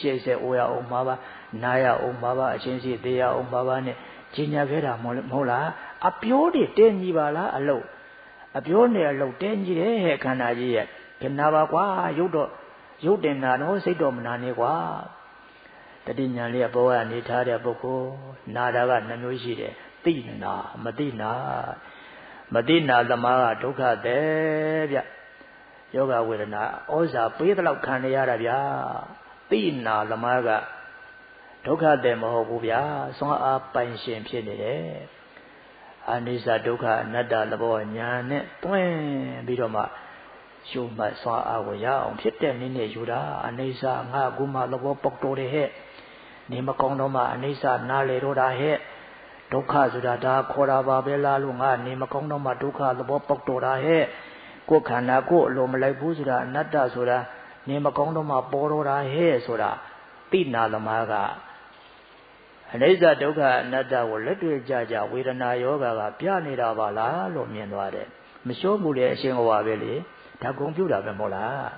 ရှေ့ဆက်အိုးရအောင်ပါပါနာရအောင်ပါပါအချင်းစီသေးရအောင်ပါပါနဲ့ ကြီးညာခဲ့တာမဟုတ်လားအပြိုးတွေတင်းကြီးပါလားအလုတ်အပြိုးနဲ့အလုတ်တင်းကြီးတယ်ဟဲ့ခန္ဓာကြီးရဲ့ကနာပါကွာရုပ်တော့ရုပ်တင်တာတော့စိတ်တော့မနာနေကွာတတိညာလေးဘောကနေထားတဲ့ပုဂ္ဂိုလ်နာတာကနှမျိုးရှိတယ်သိနာမသိနာမသိနာသမားကဒုက္ခတဲ့ဗျယောဂဝေဒနာဩဇာပေးတဲ့လောက်ခံရတာဗျာသိနာသမားက ဒုက္ခတဲ့မဟုတ်ဘူးဗျာစွမ်းအားပိုင်ရှင်ဖြစ်နေတယ်အနိစ္စဒုက္ခအနတ္တသဘောညာနဲ့တွင်းပြီးတော့မှရှုမှတ်စွမ်းအားကိုရအောင်ဖြစ်တဲ့နည်းနဲ့ယူတာအနိစ္စငါကူမှသဘောပေါက်တော်တယ်ဟဲ့နေမကောင်းတော့မှအနိစ္စနားလေတော့တာဟဲ့ဒုက္ခဆိုတာဒါခေါ်တာပါပဲလားလို့ငါနေမကောင်းတော့မှဒုက္ခသဘောပေါက်တော်တာဟဲ့ကိုယ်ခန္ဓာကိုယ်အလိုမလိုက်ဘူးဆိုတာအနတ္တဆိုတာနေမကောင်းတော့မှပေါ်တော့တာဟဲ့ဆိုတာသိနာသမားက အနိစ္စဒုက္ခအနတ္တကိုလက်တွေ့ကြကြဝေဒနာယောဂကပြနေတာပါလားလို့မြင်သွားတယ်မလျှောဘူးလေအရှင်ဟောပါပဲလေဒါကွန်ပျူတာပဲမဟုတ်လား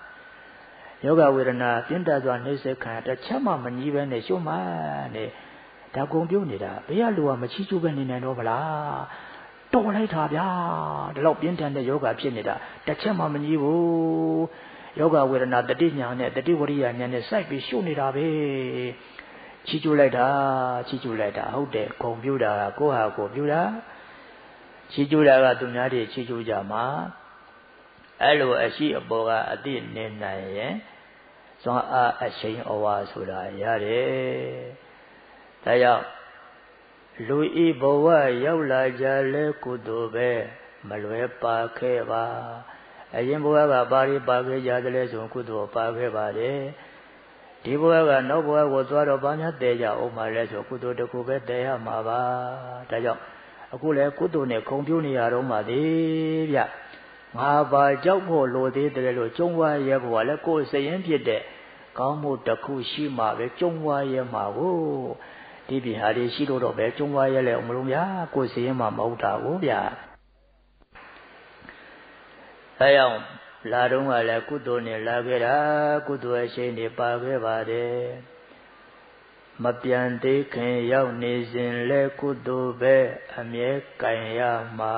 ယောဂဝေဒနာပြင်းထန်စွာနှိစ္စခံတစ်ချက်မှမကြီးပဲနဲ့ရှုမှတ်နေဒါကွန်ပြုတ်နေတာဘယ်ကလူကမချီးကျူးပဲနေနိုင်တော့ဗလားတော်လိုက်တာဗျာဒီလောက်ပြင်းထန်တဲ့ယောဂဖြစ်နေတာတစ်ချက်မှမကြီးဘူးယောဂဝေဒနာတတိညာနဲ့တတိဝရိယညာနဲ့စိုက်ပြီးရှုနေတာပဲ ချီးကျူးလိုက်တာချီးကျူးလိုက်တာဟုတ်တယ်ဂုံပြူတာကိုဟာကိုပြူတာချီးကျူးတာကသူများတွေချီးကျူးကြမှာအဲ့လိုအရှိအပေါ်ကအတိနေနိုင်ရင်ဇွန်အားအရှိန်အဝါဆိုတာရတယ်ဒါကြောင့်လူဤဘဝရောက်လာကြလဲကုသိုလ်ပဲမလွဲပါခဲ့ပါအရင်ဘဝကပါရီပါခဲ့ကြတယ်လဲဆိုကုသိုလ်ပါခဲ့ပါတယ် ဒီဘဝကနောက်ဘဝကိုသွားတော့ဘာများတည်ကြအောင်ပါလဲဆိုကုသိုလ်တစ်ခုပဲတည်ရမှာပါဒါကြောင့်အခုလဲကုသိုလ်နဲ့ခုံပြူနေရတော့မှသေးဗျငါပါကြောက်ဖို့လိုသေးတယ်လို့ကျုံဝါရဲဘဝလဲကိုယ်စရင်ဖြစ်တဲ့ကောင်းမှုတစ်ခုရှိမှပဲကျုံဝါရဲမှာကိုဒီပြဟာတွေရှိလို့တော့ပဲကျုံဝါရဲလဲမလို့ဗျာကိုယ်စရင်မှမဟုတ်တာကိုဗျာအဲကြောင့် လာတော့ကလည်းကုသိုလ်နဲ့လာခဲ့တာကုသိုလ်အရှိန်တွေပါခဲ့ပါတယ်မပြန်သေးခင်ရောက်နေစဉ်လဲကုသိုလ်ပဲအမြဲကင်ရမှာ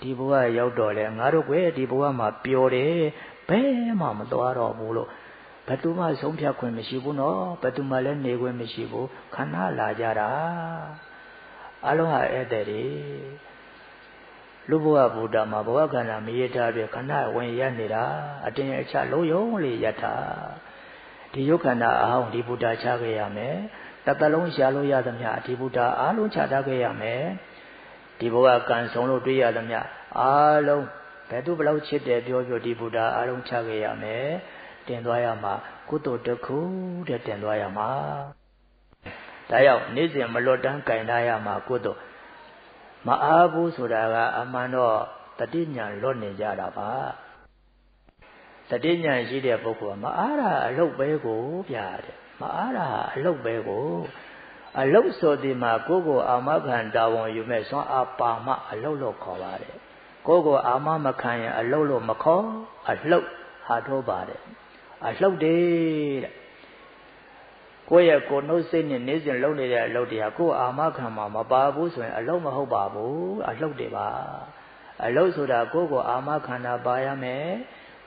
ဒီဘဝရောက်တော့လဲငါတို့ကွယ်ဒီဘဝမှာပျော်တယ်ဘယ်မှမသွားတော့ဘူးလို့ဘယ်သူမှဆုံးဖြတ်ခွင့်မရှိဘူးနော်ဘယ်သူမှလည်းနေခွင့်မရှိဘူးခန္ဓာလာကြတာအလုံးဟာဧည့်သည်တွေ လူဘဝဗုဒ္ဓမှာဘဝခန္ဓာမရထားပြခန္ဓာဝင်ရနေတာအတင်းအချလုံးယုံလေးယထာဒီယုတ်ခန္ဓာအဟောင်းဒီဗုဒ္ဓချခဲ့ရမယ်တတလုံးရှာလို့ရသမျှဒီဗုဒ္ဓအားလုံးချထားခဲ့ရမယ်ဒီဘဝကံဆုံးလို့တွေ့ရသမျှအားလုံးဘယ်သူဘလောက်ချစ်တယ်ပြောပြောဒီဗုဒ္ဓအားလုံးချခဲ့ရမယ်တင်သွားရမှာကုသိုလ်တစ်ခုတဲ့တင်သွားရမှာဒါကြောင့်နေ့စဉ်မလွတ်တမ်းကင်ထားရမှာကုသိုလ် မအားဘူးဆိုတာကအမှန်တော့တတိညာလွတ်နေကြတာပါတတိညာရှိတဲ့ပုဂ္ဂိုလ်ကမအားတာအလုတ်ပဲကိုဗျာတဲ့မအားတာအလုတ်ပဲကိုအလုတ်ဆိုဒီမှာကိုယ့်ကိုအာမခံတာဝန်ယူမဲ့ဆွမ်းအားပါမအလုတ်လို့ခေါ်ပါတယ်ကိုယ့်ကိုအာမမခံရင်အလုတ်လို့မခေါ်အလှုပ်ဟာထိုးပါတယ်အလှုပ်တယ်တဲ့ ကိုယ့်ရဲ့ကိုယ်နှုတ်စိတ်နဲ့နေစဉ်လုပ်နေတဲ့အလုပ်တရားကိုယ်အာမခံမှာမပါဘူးဆိုရင်အလုပ်မဟုတ်ပါဘူးအလုပ်တွေပါအလုပ်ဆိုတာကိုယ့်ကိုအာမခံတာပါရမယ်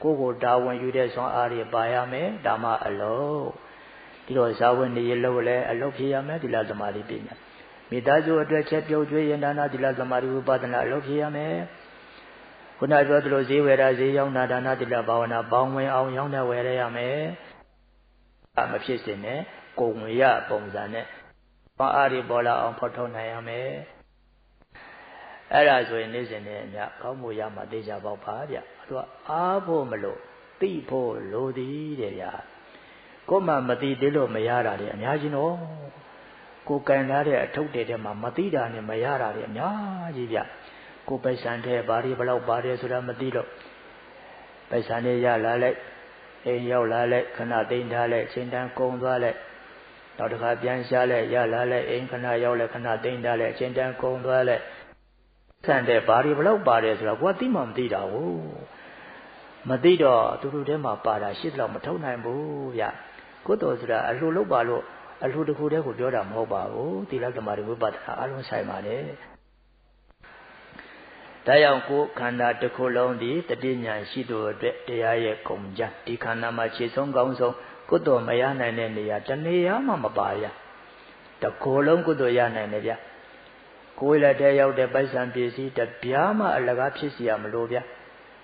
ကိုယ့်ကိုတာဝန်ယူတဲ့ဆွမ်းအားတွေပါရမယ်ဒါမှအလုပ်ဒီတော့ဇာဝနေရလို့လည်းအလုပ်ဖြစ်ရမယ်ဒီလားသမာဓိပညာမိသားစုအတွက်ချက်ပြုတ်ကျွေးရင်ဒါနာဒီလားသမာဓိဝိပဿနာအလုပ်ဖြစ်ရမယ်ခုနပြောသလိုဈေးဝယ်တာဈေးရောက်တာဒါနာတိလဘာဝနာပေါင်းဝင်အောင်ရောင်းတဲ့ဝယ်ရရမယ်အမဖြစ်စင်နဲ့ ကုံရပုံစံနဲ့ဘာအားတွေပေါ်လာအောင်ဖော်ထုတ်နိုင်ရမယ်အဲ့ဒါဆိုရင်နေ့စဉ်နဲ့အမျှကောင်းမှုရမှာသိကြပေါ့ပါဗျသူကအားဖို့မလို့သိဖို့လိုသည်တဲ့ဗျကိုမှမသိသေးလို့မရတာတွေအများကြီးနော်ကိုကန်ထားတဲ့အထုပ်တွေထဲမှာမသိတာနဲ့မရတာတွေအများကြီးဗျကိုပိုက်ဆံထဲဘာတွေဘလောက်ပါတယ်ဆိုတာမသိတော့ပိုက်ဆံတွေရလာလိုက်အိမ်ရောက်လာလိုက်ခဏသိမ်းထားလိုက်ချိန်တန်းကုန်သွားလိုက် နောက်တစ်ခါပြန်ရှားလိုက်ရလာလိုက်အိမ်ခဏရောက်လိုက်ခဏသိမ်းထားလိုက်ချိန်တန်းကုန်သွားလိုက်ဆန်တဲ့ဘာတွေဘလောက်ပါတယ်ဆိုတော့ကိုကသိမှမသိတာဟုတ်မသိတော့သူတို့ထဲမှာပါတာရှစ်လောက်မထုတ်နိုင်ဘူးဗျကိုတော်ဆိုတာအလှလုပ်ပါလို့အလှတစ်ခုတည်းကိုပြောတာမဟုတ်ပါဘူးသီလသမာဓိဝိပဿနာအလုံးဆိုင်ပါတယ်ဒါကြောင့်ကိုခန္ဓာတစ်ခုလုံးဒီတတိညာရှိသူအတွက်တရားရဲ့ဂုံကြဒီခန္ဓာမှာခြေဆုံးကောင်းဆုံး ကုသိုလ်မရနိုင်တဲ့နေရာတနေရာမှမပါရတကိုယ်လုံးကုသိုလ်ရနိုင်တယ်ဗျကိုယ်လက်ထဲရောက်တဲ့ပိုက်ဆံပစ္စည်းတပြားမှအလကားဖြစ်စီရမလို့ဗျ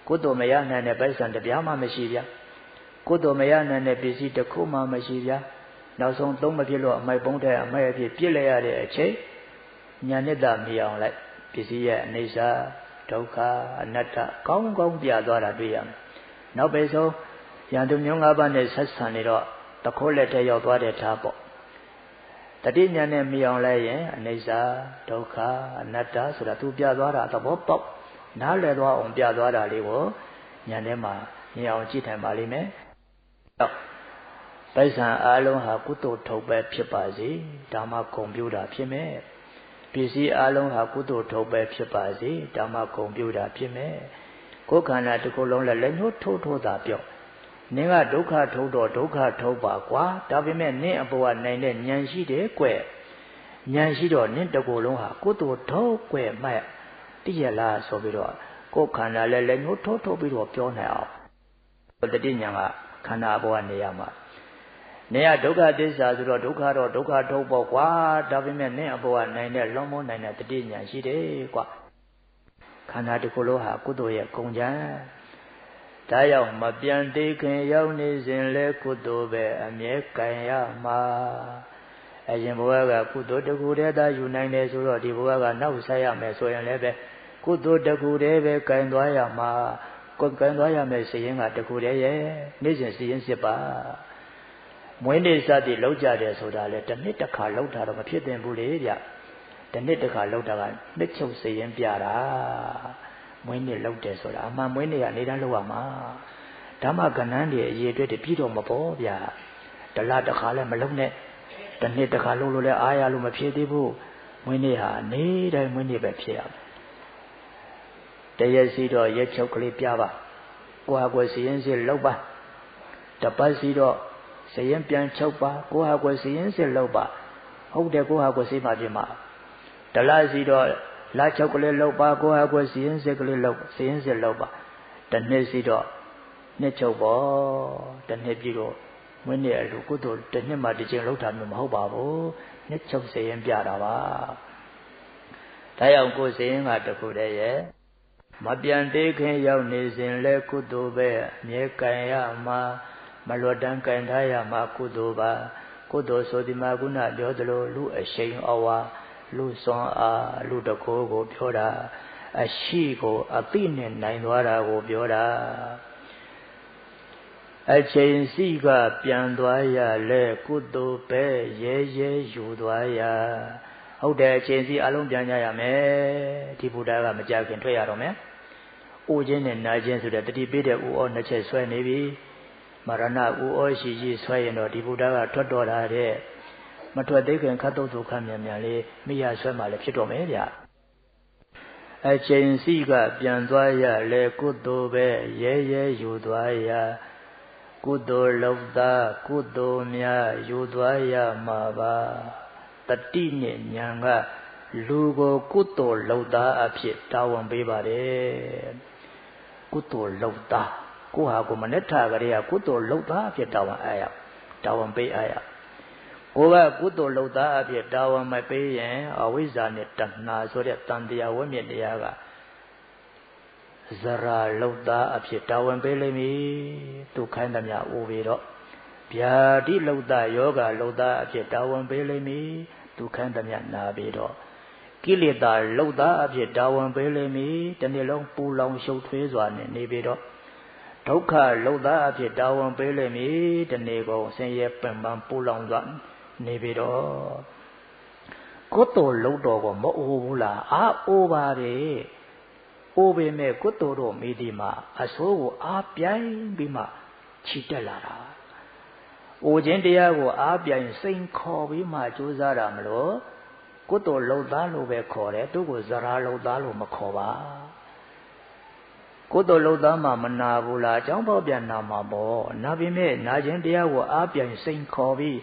ကုသိုလ်မရနိုင်တဲ့ပိုက်ဆံတစ်ပြားမှမရှိဗျာကုသိုလ်မရနိုင်တဲ့ပစ္စည်းတစ်ခုမှမရှိဗျာနောက်ဆုံးသုံးမဖြစ်လို့အမိုက်ပုံးတဲ့အမိုက်အဖြစ်ပြစ်လိုက်ရတဲ့အချိန်ညာနှစ်သာမြည်အောင်လိုက်ပစ္စည်းရဲ့အနေစာဒုက္ခအနတ္တကောင်းကောင်းပြသွားတာတွေ့ရမယ်နောက်ပဲဆုံး ရန်သူမျိုး၅ပါးနဲ့ဆက်ဆံနေတော့တခိုးလက်ထဲရောက်သွားတဲ့ထားပေါ့တတိညာနဲ့မြည်အောင်လိုက်ရင်အနေစာဒုက္ခအနတ္တဆိုတာသူပြသွားတာသဘောပေါက်နားလည်သွားအောင်ပြသွားတာလေးကိုညာထဲမှာမြင်အောင်ကြည့်ထိုင်ပါလိမ့်မယ်ပိုက်ဆံအားလုံးဟာကုသိုလ်ထုတ်ပဲဖြစ်ပါစေဒါမှဂုံပြူတာဖြစ်မယ်ပစ္စည်းအားလုံးဟာကုသိုလ်ထုတ်ပဲဖြစ်ပါစေဒါမှဂုံပြူတာဖြစ်မယ်ကိုယ်ခန္ဓာတစ်ခုလုံးလည်းလက်ညှိုးထိုးထိုးတာပြော့ နင်းကဒုက္ခထုတ်တော့ဒုက္ခထုတ်ပါကွာဒါပေမဲ့နင်းအပေါ်ကနိုင်တဲ့ဉာဏ်ရှိတယ်ကွဉာဏ်ရှိတော့နင်းတကူလုံးဟာကုသိုလ်ထုတ်ကွမှတ်သိရလားဆိုပြီးတော့ကိုယ်ခန္ဓာလည်းလက်ညှိုးထိုးထိုးပြီးတော့ပြောနိုင်အောင်တတိညာကခန္ဓာအပေါ်ကနေရမှာနေရဒုက္ခသစ္စာဆိုတော့ဒုက္ခတော့ဒုက္ခထုတ်ပေါ့ကွာဒါပေမဲ့နင့်အပေါ်ကနိုင်တဲ့လွန်မိုးနိုင်တဲ့တတိညာရှိတယ်ကွာခန္ဓာတစ်ခုလုံးဟာကုသိုလ်ရဲ့ကုံကြံ ဒါကြောင့်မပြန်သေးခင်ရောက်နေစဉ်လဲကုသိုလ်ပဲအမြဲကံရမှာအရင်ဘဝကကုသိုလ်တကူတည်းသာယူနိုင်တယ်ဆိုတော့ဒီဘဝကနောက်ဆက်ရမယ်ဆိုရင်လည်းပဲကုသိုလ်တကူတည်းပဲကံသွားရမှာကိုကံသွားရမယ်စရင်ကတကူတည်းရဲ့နေ့စဉ်စရင်စစ်ပါမွေးနေ့စသည်လောက်ကြတယ်ဆိုတာလေတစ်နှစ်တစ်ခါလောက်တာတော့မဖြစ်သင့်ဘူးလေဗျတစ်နှစ်တစ်ခါလောက်တာကနှစ်ချုပ်စရင်ပြတာ မွေးနေ့လောက်တယ်ဆိုတာအမှန်မွေးနေ့ကနေတန်းလောက်ရမှာဓမ္မကဏ္ဍတွေအရေးအတွက်တပြီးတော့မပေါ်ဗျတလားတစ်ခါလည်းမလုံနဲ့တစ်နှစ်တစ်ခါလုံးလို့လည်းအားရလို့မဖြစ်သေးဘူးမွေးနေ့ဟာနေတိုင်းမွေးနေ့ပဲဖြစ်ရမယ်တရက်စီတော့ရက်ချုပ်ကလေးပြပါကိုဟာကိုစီရင်စီလောက်ပါတပတ်စီတော့စရင်ပြန်ချုပ်ပါကိုဟာကိုစီရင်စီလောက်ပါဟုတ်တယ်ကိုဟာကိုစီမှပြင်မှာတလားစီတော့ လာချုပ်ကလေးလောက်ပါကိုဟာကိုစီရင်စီကလေးလောက်စီရင်စီလောက်ပါတနှစ်စီတော့နှစ်ချုပ်ပေါ့တနှစ်ပြည့်တော့မွေးနေ့အလူကုသိုလ်တစ်နှစ်မှတစ်ချိန်လောက်တာမျိုးမဟုတ်ပါဘူးနှစ်ချုပ်စရင်ပြတာပါဒါကြောင့်ကိုယ်စရင်ကတခုတည်းရဲ့မပြန်သေးခင်ရောက်နေစဉ်လဲကုသိုလ်ပဲအမြဲကံရမှာမလွတ်တမ်းကင်ထားရမှာကုသိုလ်ပါကုသိုလ်ဆိုဒီမှာခုနပြောသလိုလူအရှိန်အဝါ လူစွမ်းအားလူတကိုးကိုပြောတာအရှိကိုအပိနဲ့နိုင်သွားတာကိုပြောတာအချိန်စီကပြန်သွားရလဲကုသိုလ်ပဲရဲရဲယူသွားရဟုတ်တယ်အချိန်စီအလုံးပြန်ကြရမယ်ဒီဘုရားကမကြခင်ထွက်ရတော့မယ်အိုခြင်းနဲ့နာခြင်းဆိုတဲ့တတိပေးတဲ့ဥဩနှစ်ချက်ဆွဲနေပြီမရဏဥဩရှိရှိဆွဲရင်တော့ဒီဘုရားကထွက်တော်တာတဲ့ မထွက်သေးခင်ခတ်တုတ်ဒုက္ခမြန်မြန်လေးမိရဆွဲမှလည်းဖြစ်တော်မယ်ဗျအချိန်စီကပြန်သွားရလဲကုသိုလ်ပဲရဲရဲယူသွားရကုသိုလ်လောက်သာကုသိုလ်များယူသွားရမှာပါတတိနဲ့ညာကလူကိုကုသိုလ်လောက်သားအဖြစ်တာဝန်ပေးပါတယ်ကုသိုလ်လုပ်သားကိုဟာကိုမနဲ့ထကလေးကကုသိုလ်လုပ်သားအဖြစ်တာဝန်အားရတာဝန်ပေးအားရ ကိုကကုသိုလ်လုပ်သားအဖြစ်တာဝန်မပေးရင်အဝိဇ္ဇာနဲ့တဏှာဆိုတဲ့တန်တရားဝိမြင့်တရားကဇရာလုပ်သားအဖြစ်တာဝန်ပေးလိမ့်မည်သူခိုင်းသမျှအိုပြီးတော့ဗျာတိလုပ်သားယောဂလုပ်သားအဖြစ်တာဝန်ပေးလိမ့်မည်သူခိုင်းသမျှနာပြီးတော့ကိလေသာလှုပ်သားအဖြစ်တာဝန်ပေးလိမ့်မည်တနေ့လုံးပူလောင်ရှုပ်ထွေးစွာနဲ့နေပြီးတော့ဒုက္ခလှုပ်သားအဖြစ်တာဝန်ပေးလိမ့်မည်တနေ့ကုန်ဆင်းရဲပင်ပန်းပူလောင်စွာ နေပြီးတော့ကိုယ်တော်လှုပ်တော်ကိုမအိုးဘူးလားအာအိုးပါလေအိုးပေမဲ့ကိုယ်တော်တို့မိဒီမှာအစိုးကိုအားပြိုင်ပြီးမှခြိတက်လာတာအိုခြင်းတရားကိုအားပြိုင်စိန်ခေါ်ပြီးမှကြိုးစားတာမလို့ကုသိုလ်လုံသားလို့ပဲခေါ်တယ်သူ့ကိုဇရာလုံသားလို့မခေါ်ပါကုသိုလ်လုံသားမှမနာဘူးလားအကြောင်းပေါပြန်နာမှာပေါ့နာပြီမဲ့နာခြင်းတရားကိုအားပြန်စိန်ခေါ်ပြီး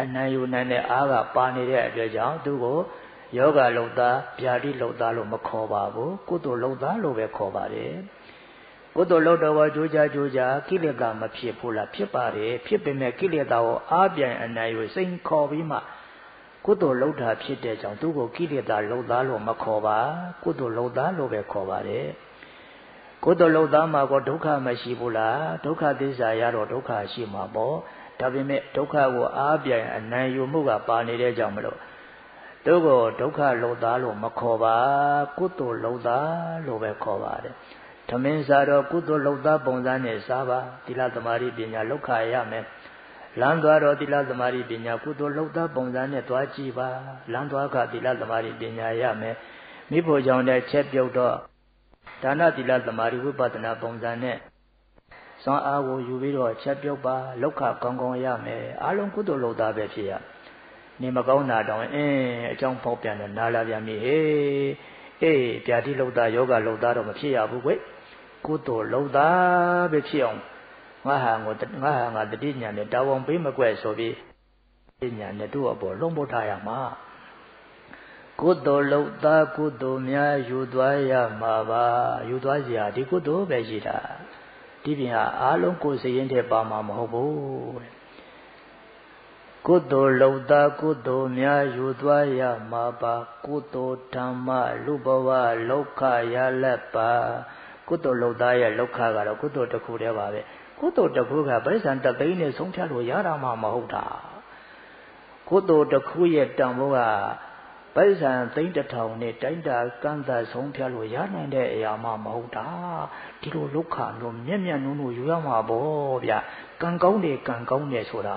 အနံယူနိုင်တဲ့အားကပါနေတဲ့အတွက်ကြောင့်သူ့ကိုယောဂလုံသားဗျာတိလုံသားလို့မခေါ်ပါဘူးကုသိုလ်လုံသားလို့ပဲခေါ်ပါတယ်ကုသိုလ်လုံတော်ကြိုးကြကြိုးကြကိလေသာမဖြစ်ဘူးလားဖြစ်ပါတယ်ဖြစ်ပေမဲ့ကိလေသာကိုအားပြန်အနံယူစိန်ခေါ်ပြီးမှကုသိုလ်လှုပ်တာဖြစ်တဲ့ကြောင့်သူ့ကိုကိလေသာလှုပ်သားလို့မခေါ်ပါကုသိုလ်လှုပ်သားလို့ပဲခေါ်ပါတယ်ကုသိုလ်လုပ်သားမှာကောဒုက္ခမရှိဘူးလားဒုက္ခသစ္စာရတော့ဒုက္ခရှိမှာပေါ့ ဒါပေမဲ့ဒုက္ခကိုအားပြိုင်အနိုင်ယူမှုကပါနေတဲ့ကြောင့်မလို့တို့ကိုဒုက္ခလုံသားလို့မခေါ်ပါကုသိုလ်လုံသားလို့ပဲခေါ်ပါတယ်ဓမင်းစားတော့ကုသိုလ်လုံသားပုံစံနဲ့စားပါသီလသမารိပညာလောက်ခရမယ်လမ်းသွားတော့သီလသမารိပညာကုသိုလ်လုံသားပုံစံနဲ့သွားကြည့်ပါလမ်းသွားခသီလသမารိပညာရမယ်မိဖို့ကြောင့်တဲ့ချက်ပြုတ်တော့ဒါနသီလသမารိဝိပဿနာပုံစံနဲ့ စွမ်းအားကိုယူပြီးတော့ချက်ပြုတ်ပါလောက်ခကောင်းကောင်းရမယ်အလုံးကုသိုလ်လုံသားပဲဖြစ်ရနေမကောင်းတာတောင်အင်းအကြောင်းပေါက်ပြန်တော့နာလာပြန်ပြီဟေးအေးပြာတိလုံသားယောဂလုံသားတော့မဖြစ်ရဘူးကွကုသိုလ်လုံသားပဲဖြစ်အောင်ငါဟာကိုငါဟာငါတတိညာနဲ့တာဝန်ပေးမကွက်ဆိုပြီးပညာနဲ့တို့အပေါ်လုံးပို့ထားရမှာကုသိုလ်လုံသားကုသိုလ်များယူသွားရမှာပါယူသွားစရာဒီကုသိုလ်ပဲရှိတာ ဒီပြင်ဟာအားလုံးကိုယ်စရင်တဲ့ပါမှာမဟုတ်ဘူးကုသိုလ်လုံသာကုသိုလ်များယူသွားရမှာပါကုသိုလ်ဓမ္မလူဘဝလောကရလက်ပါကုသိုလ်လုံသားရဲ့လောကကတော့ကုသိုလ်တစ်ခုတည်းပါပဲကုသိုလ်တစ်ခုကပရိစ္ဆန်တသိန်းနဲ့ဆုံးဖြတ်လို့ရတာမှမဟုတ်တာကုသိုလ်တစ်ခုရဲ့တန်ဖိုးက ပရိစ္ဆန်သိန်းတစ်ထောင်နဲ့တိုင်းတာကန့်သက်ဆုံးဖြတ်လို့ရနိုင်တဲ့အရာမှမဟုတ်တာဒီလိုလောကမျိုးမျက်မျက်နှုံးနှုံယူရမှာပေါ့ဗျကံကောင်းတယ်ကံကောင်းတယ်ဆိုတာ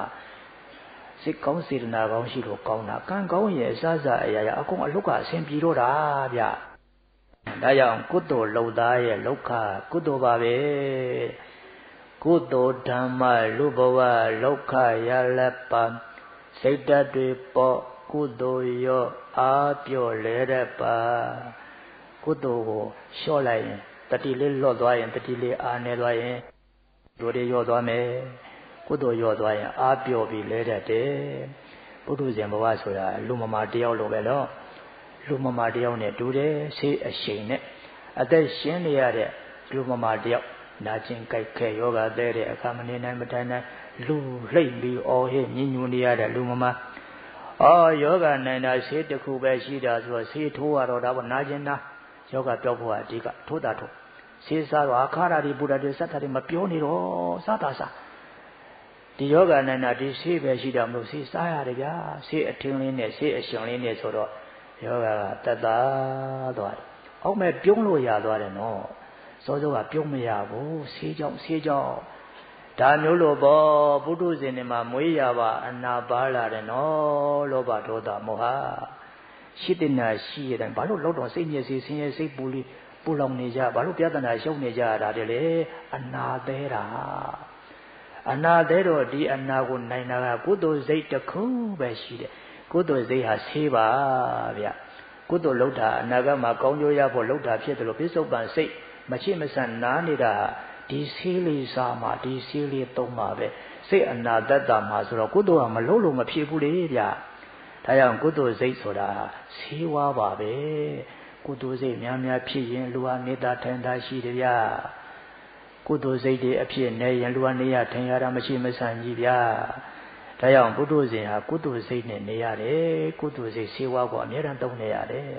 စိတ်ကောင်းစေတနာကောင်းရှိလို့ကောင်းတာကံကောင်းရဲ့အစစအရာရာအကုန်အလုကအဆင်ပြေတော့တာဗျဒါကြောင့်ကုသိုလ်လုံသားရဲ့လောကကုသိုလ်ပါပဲကုသိုလ်ဓမ္မလူဘဝလောကရလက်ပါစိတ်ဓာတ်တွေပေါ် ကုသိုလ်ရောအာပြော့လဲတဲ့ပါကုသိုလ်ကိုလျှော့လိုက်ရင်တတိလေးလွတ်သွားရင်တတိလေးအာနေသွားရင်တို့တွေရော့သွားမယ်ကုသိုလ်ရော့သွားရင်အားပြော့ပြီးလဲတတ်တယ်ပုထုဇဉ်ဘဝဆိုတာလူမမာတယောက်လိုပဲနော်လူမမာတယောက်နဲ့တူတယ်ဆေးအရှိန်နဲ့အသက်ရှင်နေရတဲ့လူမမာတယောက်နာကျင်ကြိုက်ခဲယောဂသဲတဲ့အခါမနေနိုင်မထိုင်နိုင်လူလှိမ့်ပြီးအော်ဟစ်ညင်ညူနေရတဲ့လူမမာ အော်ယောဂနိုင်တာဆေးတစ်ခုပဲရှိတာဆိုတော့ဆေးထိုးရတော့ဒါပေါ့နာကျင်တာယောဂပြောဖို့အဓိကထိုးတာထိုးဆေးစားတော့အခါရာဒီပူတာတွေစက်တာတွေမပြောနေတော့စားတာစားဒီယောဂနိုင်တာဒီဆေးပဲရှိတာမလို့ဆေးစားရတယ်ဗျာဆေးအထင်းလေးနဲ့ဆေးအရှင်လေးနဲ့ဆိုတော့ယောဂကတတ်တာသွားတယ်အောက်မဲ့ပြုံးလို့ရသွားတယ်နော်စောစောကပြုံးမရဘူးဆေးကြောင့်ဆေးကြောင့် ဒါမျိုးလို့ပေါ့ပုထုဇဉ်တွေမှာမွေးရပါအနာပါလာတယ်နော်လောဘဒေါသမောဟရှိတဲ့နာရှိရတဲ့ဘာလို့လောက်တော့စိတ်ညစ်စေဆင်းရဲစိတ်ပူလိပူလောင်နေကြဘာလို့ပြဿနာရှုပ်နေကြတာတဲ့လေအနာသေးတာအနာသေးတော့ဒီအနာကိုနိုင်တာကကုသိုလ်စိတ်တစ်ခုပဲရှိတယ်ကုသိုလ်စိတ်ဟာဆေးပါဗျကုသိုလ်လှုပ်တာအနာဂတ်မှာကောင်းကျိုးရဖို့လှုပ်တာဖြစ်တယ်လို့ပြစ္ဆုတ်ပန်စိတ်မချစ်မဆန်နားနေတာ ဒီဆေးလေးစားမှာဒီဆေးလေးသုံးမှာပဲစိတ်အနာတတ်တာမှာဆိုတော့ကုသိုလ်ကမလှုပ်လို့မဖြစ်ဘူးလေဗျဒါကြောင့်ကုသိုလ်စိတ်ဆိုတာဆေးဝါးပါပဲကုသိုလ်စိတ်များများဖြစ်ရင်လူဟာမေတ္တာထိုင်တာရှိတယ်ဗျကုသိုလ်စိတ်တွေအဖြစ်နေရင်လူဟာနေရထိုင်ရတာမရှိမဆန်ကြီးဗျာဒါကြောင့်ပုထုဇဉ်ဟာကုသိုလ်စိတ်နဲ့နေရတယ်ကုသိုလ်စိတ်ဆေးဝါးကိုအမြဲတမ်းသုံးနေရတယ်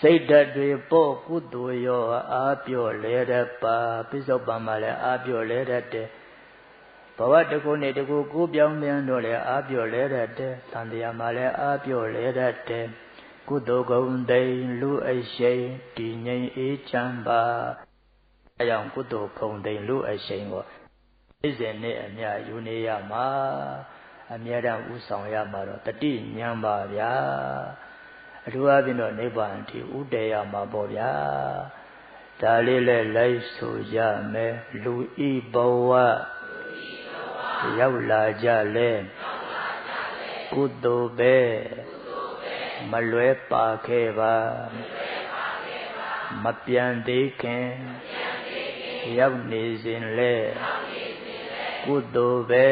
စိတ်ဓာတ်တွေပို့ကုသိုလ်ရောအားပြော့လဲတဲ့ပါပိဿုပံမှာလည်းအားပြော့လဲတဲ့ဘဝတခုနဲ့တခုကိုပြောင်းပြန်တော့လည်းအားပြော့လဲတဲ့သံတရားမှာလည်းအားပြော့လဲတဲ့ကုသိုလ်ဂုံသိလူအရှိန်တည်ငြိမ်အေးချမ်းပါအကြောင်းကုသိုလ်ဂုံသိလူအရှိန်ကိုဣဇင်နဲ့အမြယူနေရမှာအမြဲတမ်းဥဆောင်ရမှာတော့တတိဉာဏ်ပါဗျာ အထူးအပြင်တော့နိဗ္ဗာန်အထိဥတည်ရမှာပေါ့ဗျာဒါလေးလဲလိုက်ဆိုရမယ်လူဤဘဝရောက်လာကြလဲကုသိုလ်ပဲမလွဲပါခဲ့ပါမပြန်သေးခင်ရောက်နေစဉ်လဲကုသိုလ်ပဲ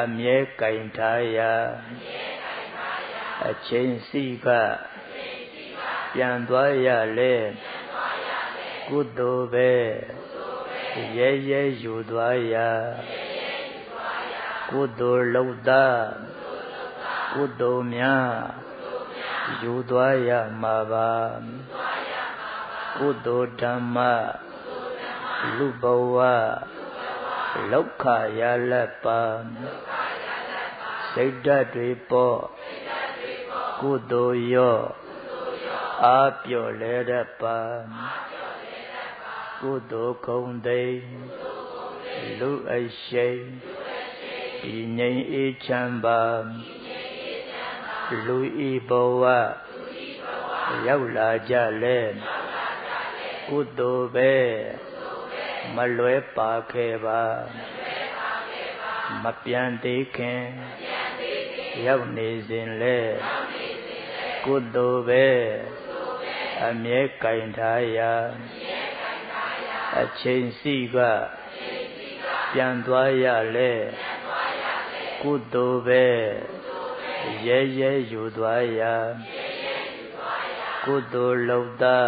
အမြဲကင်ထားရာအ ချိန်စီကပြန်သွားရလဲကုသိုလ်ပဲရဲရဲယူသွားရာကုသိုလ်လုံတာကုသိုလ်များယူသွားရမှာပါကုကုသိုလ်ဓမ္မလူဘဝလောက်ခရလတ်ပါစိတ်ဓာတ်တွေပေါ့ ကုသိုလ်ရောအာပြော့လဲတတ်ပါကုသိုလ်ခုံသိလူအရှိန်ဒီငြိမ်အေးချမ်းပါလူဤဘဝရောက်လာကြလဲကုသိုလ်ပဲမလွဲပါခဲ့ပါမပြန်သေးခင်ရောက်နေစဉ်လဲ ကုသိုလ်ပဲအမြဲကင်ထားရာအချိန်စီကပြန်သွားရလဲကုသိုလ်ပဲရဲရဲယူသွားရာကုသိုလ်လောက်သာ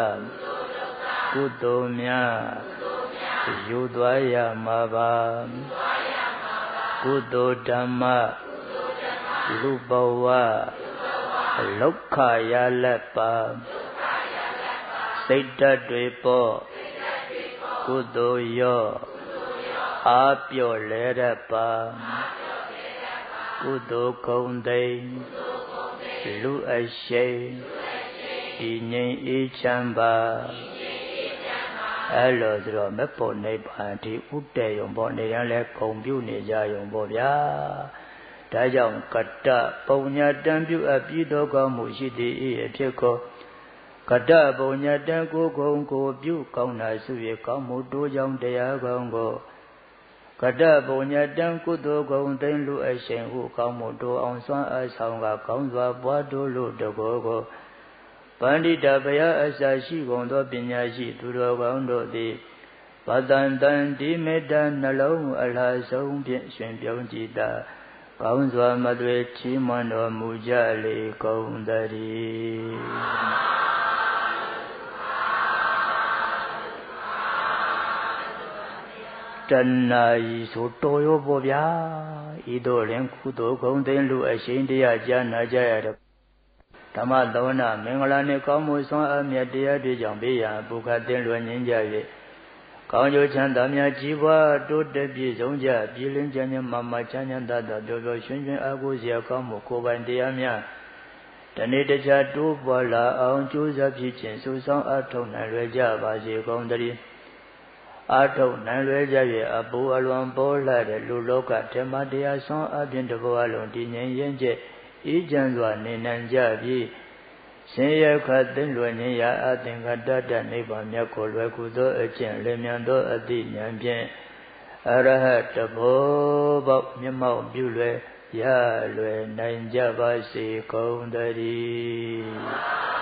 ကုသိုလ်များယူသွားရမှာပါကုသိုလ်ဓမ္မလူဘဝ လောက်ခရလက်ပါစိတ်ဓာတ်တွေပေါ့ကုသိုလ်ရောအာပြော့လဲတတ်ပါကုသိုလ်ခုံသိမ့်လူအရှိန်ဒီငြိမ်အေးချမ်းပါအဲ့လိုဆိုတော့မဖို့နိဗ္ဗာန်ဒီဥတ္တယုံပေါ့နေရင်လဲဂုံပြုနေကြယုံပေါ့ဗျာ ဒါကြောင့်ကတ္တပုံညာတံပြုအပ်ပြီးတော့ကောင်းမှုရှိသည်အဖြစ်ကိုကတ္တပုံညာတံကိုဂုံကိုပြုကောင်းတာစုရကောင်းမှုတိုးကြောင့်တရားကောင်းကိုကတ္တပုံညာတံကုသိုလ်ဂုံသိမ့်လူအရှင်ဟုကောင်းမှုတိုးအောင်စွမ်းအဆောင်ကကောင်းစွာပွားတိုးလို့တကောကိုပန္တိတဘယအစရှိကုန်သောပညာရှိသူတော်ကောင်းတို့သည်ပတန်တန်ဒီမေတ္တာနှလုံးအလားဆုံးဖြင့်ရှင်ပြုံးကြည်တာ ကောင်းစွာမသွေချီးမွမ်းတော်မူကြလေကုန်တည်းတဏှာကြီးဆိုတော်ရောပေါ့ဗျာဤတို့ရင်ကုသိုလ်ဂုံသိမ်းလူအရှိန်တရားကြားနာကြရတဲ့ဓမ္မသောနာမင်္ဂလာနှင့်ကောင်းမှုဆွမ်းအမြတ်တရားတွေကြောင့်ဘေးရန်ပုခတ်တင်လွယ်ငင်းကြ၍ ကောင်းကျိုးချမ်းသာများကြီးပွားတိုးတက်ပြည့်စုံကြပြည်လင်းချမ်းချမ်းမမချမ်းချမ်းသာသာပျော်ပျော်ရွှင်ရွှင်အားကိုးစရာကောင်းမှုကိုယ်ပိုင်တရားများတနေ့တခြားတိုးပေါ်လာအောင်ကြိုးစားဖြစ်ခြင်းစုဆောင်အထောက်နိုင်လွယ်ကြပါစေကုန်သတည်းအာထုတ်နိုင်လွဲကြ၍အပူအလွန်ပေါ်လာတဲ့လူလောကဓမ္မတရားဆွမ်းအပြင်တဘောအလုံးတည်ငြိမ်ရင်ကျက်အေးချမ်းစွာနေနိုင်ကြပြီး ရှင်ရခတ်သိလွယ်ခြင်းရာအသင်္ကတတနိဗ္ဗာန်မြတ်ကိုလွယ်ကူသောအကျင့်လင်းမြန်သောအသည့်ဉာဏ်ဖြင့်အရဟတဘောပေါက်မျက်မှောက်ပြုလွယ်ရလွယ်နိုင်ကြပါစေကုန်သတည်း